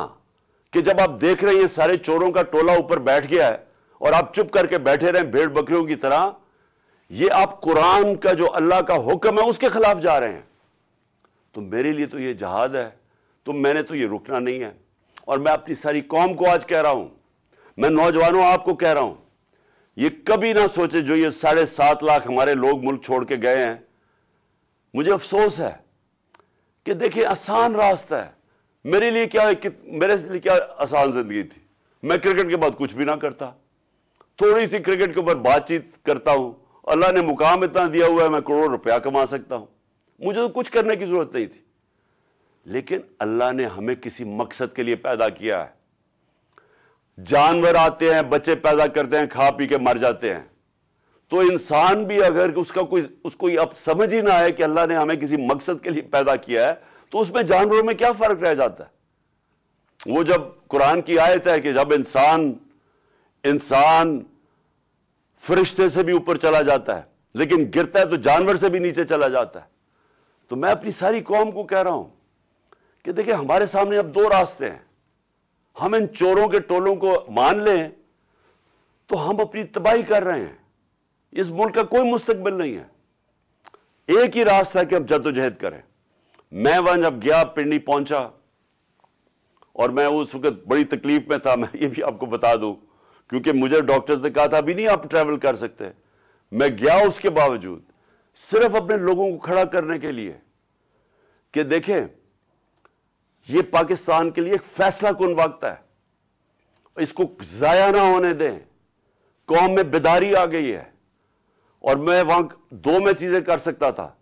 कि जब आप देख रहे हैं सारे चोरों का टोला ऊपर बैठ गया है और आप चुप करके बैठे रहे भेड़ बकरियों की तरह। ये आप कुरान का जो अल्लाह का हुक्म है, उसके खिलाफ जा रहे हैं। तो मेरे लिए तो ये जहाद है। तो मैंने तो ये रुकना नहीं है। और मैं अपनी सारी कौम को आज कह रहा हूँ। मैं नौजवानों आपको कह रहा हूँ, ये कभी ना सोचे जो ये साढ़े सात लाख हमारे लोग मुल्क छोड़ के गए हैं। मुझे अफसोस है कि देखिए, आसान रास्ता है। मेरे लिए क्या, मेरे लिए क्या आसान ज़िंदगी थी? मैं क्रिकेट के बाद कुछ भी ना करता। थोड़ी सी क्रिकेट के ऊपर बातचीत करता हूँ। अल्लाह ने मुकाम इतना दिया हुआ है, मैं करोड़ रुपया कमा सकता हूँ। मुझे तो कुछ करने की ज़रूरत नहीं थी। लेकिन अल्लाह ने हमें किसी मकसद के लिए पैदा किया है। जानवर आते हैं, बच्चे पैदा करते हैं, खा पी के मर जाते हैं। तो इंसान भी अगर उसका कोई, उसको अब समझ ही ना आए कि अल्लाह ने हमें किसी मकसद के लिए पैदा किया है तो उसमें जानवरों में क्या फ़र्क रह जाता है? वो जब कुरान की आयत है कि जब इंसान इंसान फरिश्ते से भी ऊपर चला जाता है, लेकिन गिरता है तो जानवर से भी नीचे चला जाता है। तो मैं अपनी सारी कौम को कह रहा हूँ कि देखिए, हमारे सामने अब दो रास्ते हैं। हम इन चोरों के टोलों को मान लें तो हम अपनी तबाही कर रहे हैं। इस मुल्क का कोई मुस्तकबिल नहीं है। एक ही रास्ता है कि अब जद्दोजहद करें। मैं वहाँ जब गया, पिंडी पहुँचा, और मैं उस वक्त बड़ी तकलीफ़ में था, मैं ये भी आपको बता दूँ क्योंकि मुझे डॉक्टर्स ने कहा था, अभी नहीं आप ट्रैवल कर सकते। मैं गया उसके बावजूद, सिर्फ़ अपने लोगों को खड़ा करने के लिए कि देखें यह पाकिस्तान के लिए एक फैसला कौन वक्त है? इसको जाया ना होने दें। कौम में बेदारी आ गई है। और मैं वहाँ दो में चीज़ें कर सकता था।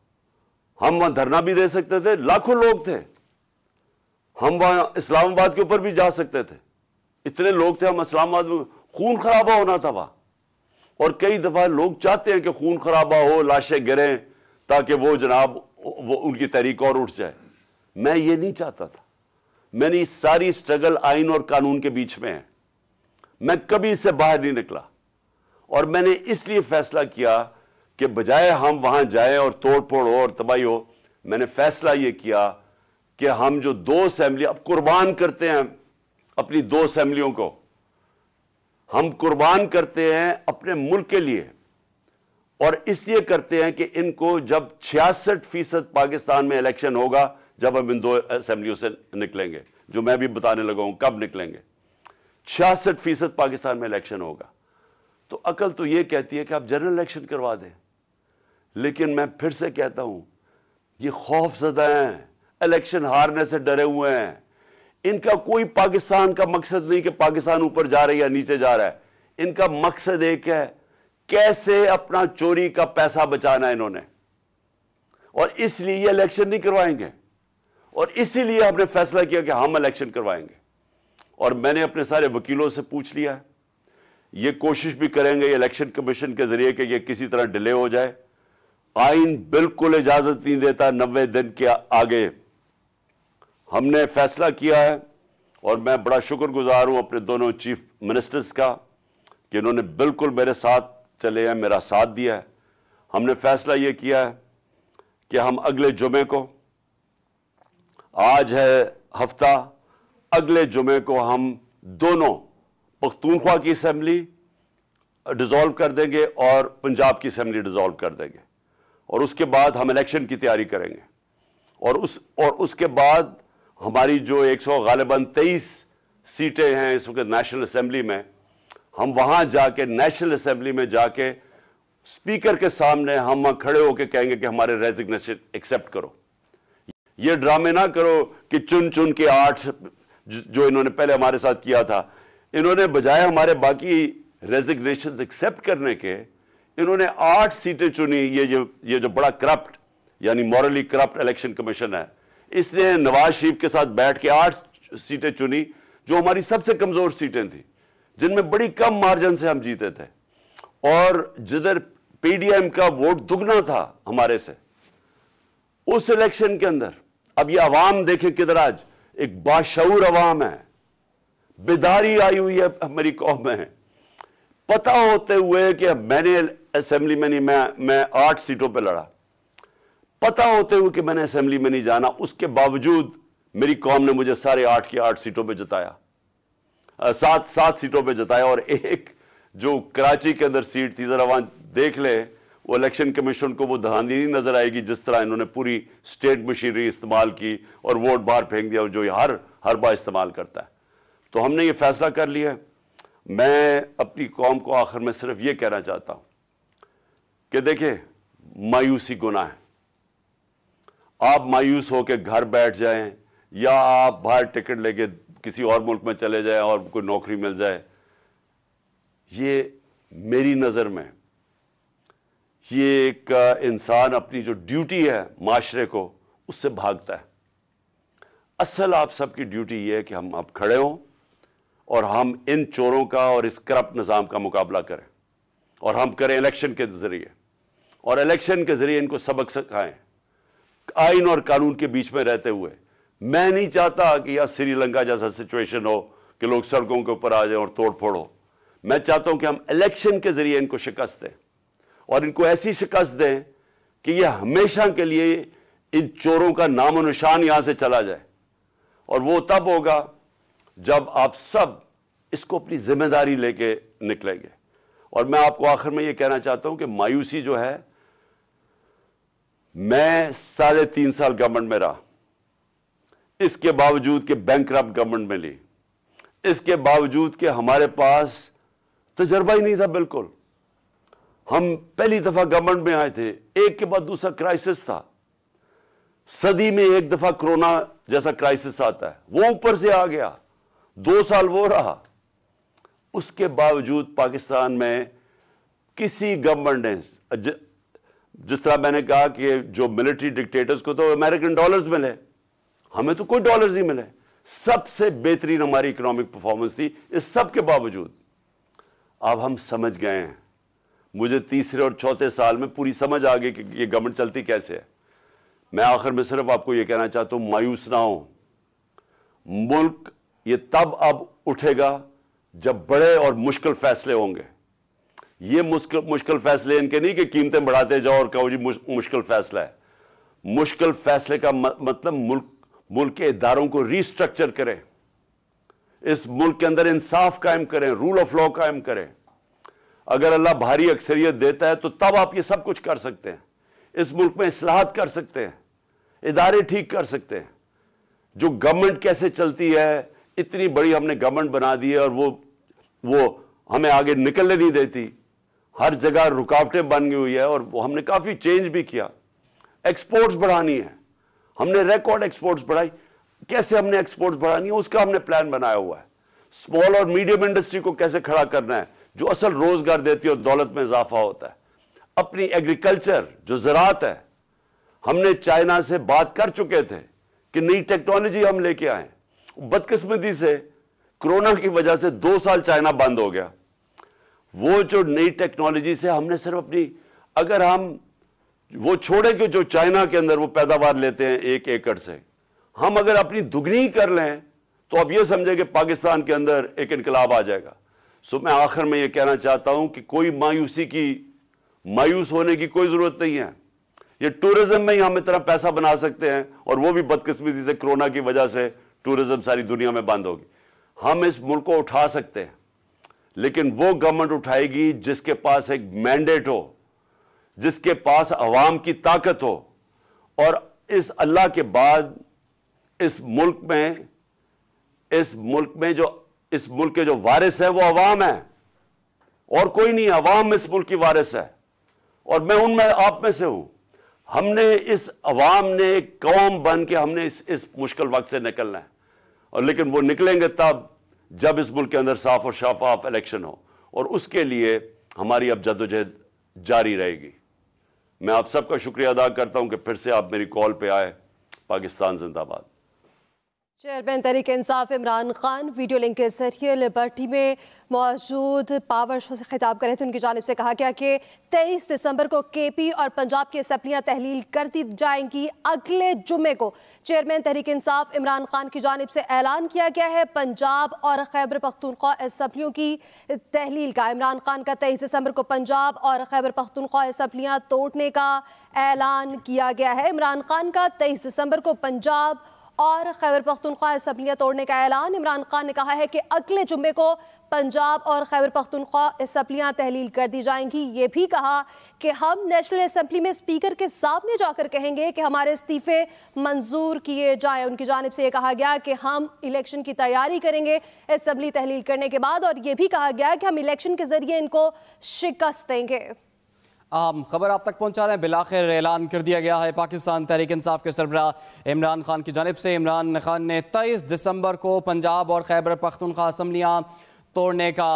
हम वहाँ धरना भी दे सकते थे, लाखों लोग थे। हम वहाँ इस्लामाबाद के ऊपर भी जा सकते थे। इतने लोग थे, हम इस्लामाबाद खून खराबा होना था वहाँ। और कई दफ़ा लोग चाहते हैं कि खून खराबा हो, लाशें गिरें, ताकि वो जनाब, वो उनकी तहरीक और उठ जाए। मैं ये नहीं चाहता था। मैंने इस सारी स्ट्रगल आइन और कानून के बीच में है। मैं कभी इससे बाहर नहीं निकला। और मैंने इसलिए फैसला किया कि बजाय हम वहाँ जाएँ और तोड़ फोड़ हो और तबाही हो, मैंने फैसला यह किया कि हम जो दो असेंबली, अब कुर्बान करते हैं अपनी दो असेंबलियों को हम कुर्बान करते हैं अपने मुल्क के लिए और इसलिए करते हैं कि इनको जब छियासठ फ़ीसद पाकिस्तान में इलेक्शन होगा, जब हम इन दो असेंबलियों से निकलेंगे, जो मैं भी बताने लगा हूँ, कब निकलेंगे। छियासठ फ़ीसद पाकिस्तान में इलेक्शन होगा। तो अकल तो यह कहती है कि आप जनरल इलेक्शन करवा दें। लेकिन मैं फिर से कहता हूँ, ये खौफ सदा हैं, इलेक्शन हारने से डरे हुए हैं। इनका कोई पाकिस्तान का मकसद नहीं कि पाकिस्तान ऊपर जा रहा है या नीचे जा रहा है। इनका मकसद एक है, कैसे अपना चोरी का पैसा बचाना है इन्होंने। और इसलिए इलेक्शन नहीं करवाएँगे। और इसीलिए हमने फैसला किया कि हम इलेक्शन करवाएँगे। और मैंने अपने सारे वकीलों से पूछ लिया, ये कोशिश भी करेंगे इलेक्शन कमीशन के ज़रिए कि ये किसी तरह डिले हो जाए। आइन बिल्कुल इजाज़त नहीं देता नब्बे दिन के आगे। हमने फैसला किया है, और मैं बड़ा शुक्रगुजार हूँ अपने दोनों चीफ मिनिस्टर्स का, कि इन्होंने बिल्कुल मेरे साथ चले हैं, मेरा साथ दिया है। हमने फैसला यह किया है कि हम अगले जुमे को, आज है हफ़्ता, अगले जुमे को हम दोनों पख्तूनख्वा की असेंबली डिसॉल्व कर देंगे और पंजाब की असेंबली डिसॉल्व कर देंगे। और उसके बाद हम इलेक्शन की तैयारी करेंगे। और उस, और उसके बाद हमारी जो 100 गालिबन तेईस सीटें हैं इस वक्त नेशनल असेंबली में, हम वहाँ जाके, नेशनल असेंबली में जाके स्पीकर के सामने हम वहाँ खड़े होकर कहेंगे कि हमारे रेजिग्नेशन एक्सेप्ट करो। ये ड्रामे ना करो कि चुन चुन के आठ जो इन्होंने पहले हमारे साथ किया था। इन्होंने बजाय हमारे बाकी रेजिग्नेशन एक्सेप्ट करने के, इन्होंने आठ सीटें चुनी। ये जो ये जो बड़ा करप्ट, यानी मॉरली करप्ट इलेक्शन कमीशन है इसने नवाज़ शरीफ के साथ बैठ के आठ सीटें चुनी, जो हमारी सबसे कमज़ोर सीटें थी, जिनमें बड़ी कम मार्जिन से हम जीते थे। और जिधर पीडीएम का वोट दुगना था हमारे से, उस इलेक्शन के अंदर, अब ये आवाम देखे किधर आज, एक बाशूर अवाम है। बेदारी आई हुई है मेरी कौम में। पता होते हुए कि मैंने असेंबली में नहीं, मैं मैं आठ सीटों पे लड़ा। पता होते हुए कि मैंने असेंबली में नहीं जाना, उसके बावजूद मेरी कौम ने मुझे सारे आठ की आठ सीटों पे जताया। सात सात सीटों पे जताया और एक जो कराची के अंदर सीट थी, जरा वहाँ देख ले, वो इलेक्शन कमीशन को वो धांधी नहीं नज़र आएगी जिस तरह इन्होंने पूरी स्टेट मशीनरी इस्तेमाल की और वोट बाहर फेंक दिया जो हर हर बार इस्तेमाल करता है। तो हमने ये फैसला कर लिया मैं अपनी कौम को आखिर में सिर्फ़ ये कहना चाहता हूँ कि देखिए, मायूसी गुना है। आप मायूस होकर घर बैठ जाएँ, या आप बाहर टिकट लेके किसी और मुल्क में चले जाएँ और कोई नौकरी मिल जाए, ये मेरी नज़र में, ये एक इंसान अपनी जो ड्यूटी है माशरे को, उससे भागता है। असल आप सबकी ड्यूटी ये है कि हम अब खड़े हों और हम इन चोरों का और इस करप्ट निज़ाम का मुकाबला करें और हम करें इलेक्शन के ज़रिए और इलेक्शन के ज़रिए इनको सबक सिखाएँ। आइन और कानून के बीच में रहते हुए। मैं नहीं चाहता कि यह श्रीलंका जैसा सिचुएशन हो, कि लोग सड़कों के ऊपर आ जाए और तोड़ फोड़। मैं चाहता हूँ कि हम इलेक्शन के ज़रिए इनको शिकस्त दें और इनको ऐसी शिकस्त दें कि यह हमेशा के लिए इन चोरों का नामो निशान यहाँ से चला जाए। और वो तब होगा जब आप सब इसको अपनी ज़िम्मेदारी लेके निकलेंगे। और मैं आपको आखिर में यह कहना चाहता हूँ कि मायूसी जो है मैं साढ़े तीन साल गवर्नमेंट में रहा। इसके बावजूद के बैंक गवर्नमेंट में ली इसके बावजूद के हमारे पास तजर्बा ही नहीं था बिल्कुल। हम पहली दफ़ा गवर्नमेंट में आए थे, एक के बाद दूसरा क्राइसिस था। सदी में एक दफ़ा कोरोना जैसा क्राइसिस आता है, वो ऊपर से आ गया। दो साल वो रहा। उसके बावजूद पाकिस्तान में किसी गवर्नमेंट ने जिस तरह मैंने कहा कि जो मिलिट्री डिक्टेटर्स को तो अमेरिकन डॉलर्स मिले, हमें तो कोई डॉलर्स ही मिले। सबसे बेहतरीन हमारी इकोनॉमिक परफॉर्मेंस थी, इस सब के बावजूद। अब हम समझ गए हैं। मुझे तीसरे और चौथे साल में पूरी समझ आ गई कि ये गवर्नमेंट चलती कैसे है। मैं आखिर में सिर्फ़ आपको यह कहना चाहता हूँ, मायूस ना हो। मुल्क ये तब अब उठेगा जब बड़े और मुश्किल फैसले होंगे। ये मुश्किल मुश्किल फैसले इनके नहीं कि कीमतें बढ़ाते जाओ और कहो जी मुश्किल फैसला है। मुश्किल फैसले का मतलब मुल्क मुल्क के इदारों को रिस्ट्रक्चर करें। इस मुल्क के अंदर इंसाफ कायम करें रूल ऑफ़ लॉ कायम करें। अगर अल्लाह भारी अक्सरियत देता है तो तब आप ये सब कुछ कर सकते हैं। इस मुल्क में इसलाहत कर सकते हैं, इदारे ठीक कर सकते हैं। जो गवर्नमेंट कैसे चलती है, इतनी बड़ी हमने गवर्नमेंट बना दी है और वो वो हमें आगे निकलने नहीं देती। हर जगह रुकावटें बन गई हुई है और हमने काफ़ी चेंज भी किया। एक्सपोर्ट्स बढ़ानी है। हमने रिकॉर्ड एक्सपोर्ट्स बढ़ाई। कैसे हमने एक्सपोर्ट्स बढ़ानी है, उसका हमने प्लान बनाया हुआ है। स्मॉल और मीडियम इंडस्ट्री को कैसे खड़ा करना है, जो असल रोज़गार देती है और दौलत में इजाफा होता है। अपनी एग्रीकल्चर जो ज़रात है, हमने चाइना से बात कर चुके थे कि नई टेक्नोलॉजी हम लेके आए बदकिस्मती से कोरोना की वजह से दो साल चाइना बंद हो गया। वो जो नई टेक्नोलॉजी से हमने सिर्फ़ अपनी, अगर हम वो छोड़े कि जो चाइना के अंदर वो पैदावार लेते हैं एक एकड़ से, हम अगर अपनी दुगनी कर लें तो अब ये समझे कि पाकिस्तान के अंदर एक इनकलाब आ जाएगा। सो मैं आखिर में ये कहना चाहता हूँ कि कोई मायूसी की, मायूस होने की कोई ज़रूरत नहीं है। ये टूरिज़्म में ही हम इतना पैसा बना सकते हैं, और वो भी बदकिस्मती से, कोरोना की वजह से टूरिज़्म सारी दुनिया में बंद होगी। हम इस मुल्क को उठा सकते हैं। लेकिन वो गवर्नमेंट उठाएगी जिसके पास एक मैंडेट हो जिसके पास अवाम की ताकत हो। और इस अल्लाह के बाद इस मुल्क में इस मुल्क में जो इस मुल्क के जो वारिस है वो अवाम है। और कोई नहीं अवाम इस मुल्क की वारिस है। और मैं उनमें आप में से हूँ। हमने इस अवाम ने कौम बन के हमने इस, इस मुश्किल वक्त से निकलना है। और लेकिन वो निकलेंगे तब जब इस मुल्क के अंदर साफ़ और शफाफ इलेक्शन हो, और उसके लिए हमारी अब जदोजहद जारी रहेगी। मैं आप सबका शुक्रिया अदा करता हूँ कि फिर से आप मेरी कॉल पे आए। पाकिस्तान जिंदाबाद। Chairman Tehreek Insaf Imran Khan video link के ज़रिए लिबर्टी में मौजूद पावर शो से खिताब कर। थे उनकी जानब से कहा गया कि तेईस दिसंबर को के पी और पंजाब की असम्बलियाँ तहलील कर दी जाएँगी। अगले जुमे को चेयरमैन तहरीक इंसाफ इमरान खान की जानब से ऐलान किया गया है। पंजाब और खैबर पख्तूनख्वा असम्बलियों की तहलील का इमरान खान का तेईस दिसंबर को पंजाब और खैबर पख्तूनख्वा असम्बलियाँ तोड़ने का ऐलान किया गया है। इमरान खान का तेईस दिसंबर को पंजाब और खैबर पख्तूनख्वा असम्बलियाँ तोड़ने का ऐलान। इमरान खान ने कहा है कि अगले जुम्मे को पंजाब और खैबर पख्तनख्वा असम्बलियाँ तहलील कर दी जाएँगी। ये भी कहा कि हम नेशनल असम्बली में स्पीकर के सामने जाकर कहेंगे कि हमारे इस्तीफे मंजूर किए जाएँ। उनकी जानब से ये कहा गया कि हम इलेक्शन की तैयारी करेंगे इसम्बली तहलील करने के बाद और ये भी कहा गया कि हम इलेक्शन के ज़रिए इनको शिकस्त देंगे। अहम खबर आप तक पहुँचा रहे हैं। बिलाखिर ऐलान कर दिया गया है पाकिस्तान तहरीक इंसाफ के सरबरा इमरान खान की जानब से। इमरान खान ने तेईस दिसंबर को पंजाब और खैबर पख्तनख्वा असम्बलियाँ तोड़ने का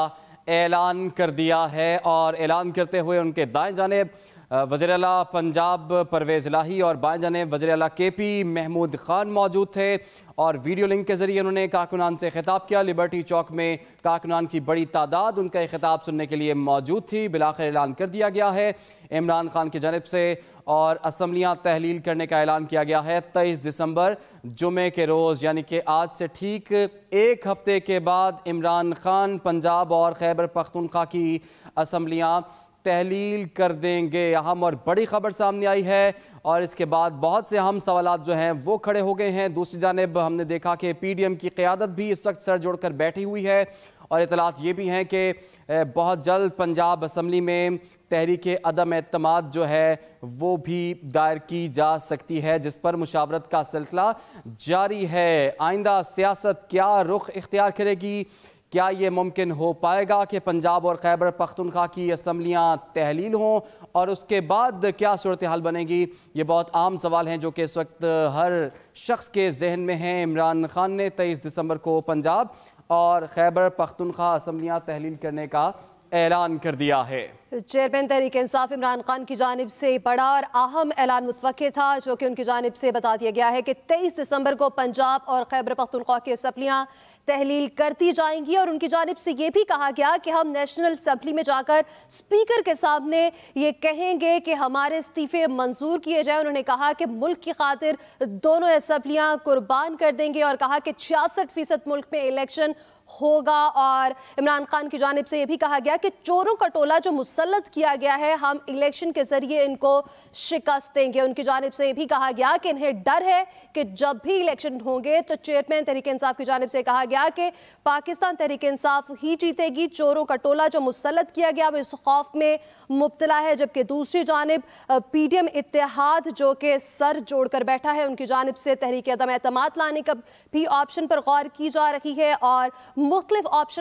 ऐलान कर दिया है और ऐलान करते हुए उनके दाएँ जानब वज़ी अला पंजाब परवेज़ लाही और बाएँ जानब वज़र अला के पी महमूद खान मौजूद थे और वीडियो लिंक के ज़रिए उन्होंने काकुनान से खिताब किया। लिबर्टी चौक में काकुनान की बड़ी तादाद उनका खिताब सुनने के लिए मौजूद थी। बिलाखिर ऐलान कर दिया गया है इमरान खान की जानब से और असम्बलियाँ तहलील करने का ऐलान किया गया है तेईस दिसंबर, जुमे के रोज़, यानी कि आज से ठीक एक हफ़्ते के बाद इमरान खान पंजाब और खैबर पख्तूनख्वा की असम्बलियाँ तहलील कर देंगे। अहम और बड़ी खबर सामने आई है और इसके बाद बहुत से अहम सवाल जो हैं वो खड़े हो गए हैं। दूसरी जानब हमने देखा कि पी डी एम की क़्यादत भी इस वक्त सर जोड़कर बैठी हुई है और इतलात ये भी हैं कि बहुत जल्द पंजाब असम्बली में तहरीक अदम अतमाद जो है वो भी दायर की जा सकती है, जिस पर मुशावरत का सिलसिला जारी है। आइंदा सियासत क्या रुख इख्तियार करेगी? क्या ये मुमकिन हो पाएगा कि पंजाब और खैबर पख्तनख्वा की असम्बलियाँ तहलील हों? और उसके बाद क्या सूरत हाल बनेगी? ये बहुत आम सवाल हैं जो कि इस वक्त हर शख्स के जहन में हैं। इमरान खान ने तेईस दिसंबर को पंजाब और खैबर पख्तनख्वा असम्बलियाँ तहलील करने का ऐलान कर दिया है। चेयरमैन तहरीक इंसाफ इमरान खान की जानब से बड़ा और अहम ऐलान मुतव था, जो कि उनकी जानब से बता दिया गया है कि तेईस दिसंबर को पंजाब और खैबर पख्तनख्वा की असम्बलियाँ तहलील करती जाएँगी और उनकी जानब से ये भी कहा गया कि हम नेशनल असम्बली में जाकर स्पीकर के सामने ये कहेंगे कि हमारे इस्तीफे मंजूर किए जाए। उन्होंने कहा कि मुल्क की खातिर दोनों असम्बलियाँ कुर्बान कर देंगे और कहा कि छियासठ फ़ीसद मुल्क में इलेक्शन होगा। और इमरान खान की जानब से यह भी कहा गया कि चोरों का टोला जो मुसलत किया गया है, हम इलेक्शन के ज़रिए इनको शिकस्त देंगे। उनकी जानब से यह भी कहा गया कि इन्हें डर है कि जब भी इलेक्शन होंगे तो चेयरमैन तहरीक इंसाफ की जानब से कहा गया कि पाकिस्तान तहरीक इंसाफ ही जीतेगी। चोरों का टोला जो मुसलत किया गया, वो इस खौफ में मुबतला है। जबकि दूसरी जानब पी डी एम इतिहाद जो कि सर जोड़कर बैठा है, उनकी जानब से तहरीक अदम एतमाद लाने का भी ऑप्शन पर गौर की जा रही है। और मुख्तलिफ़ ऑप्शन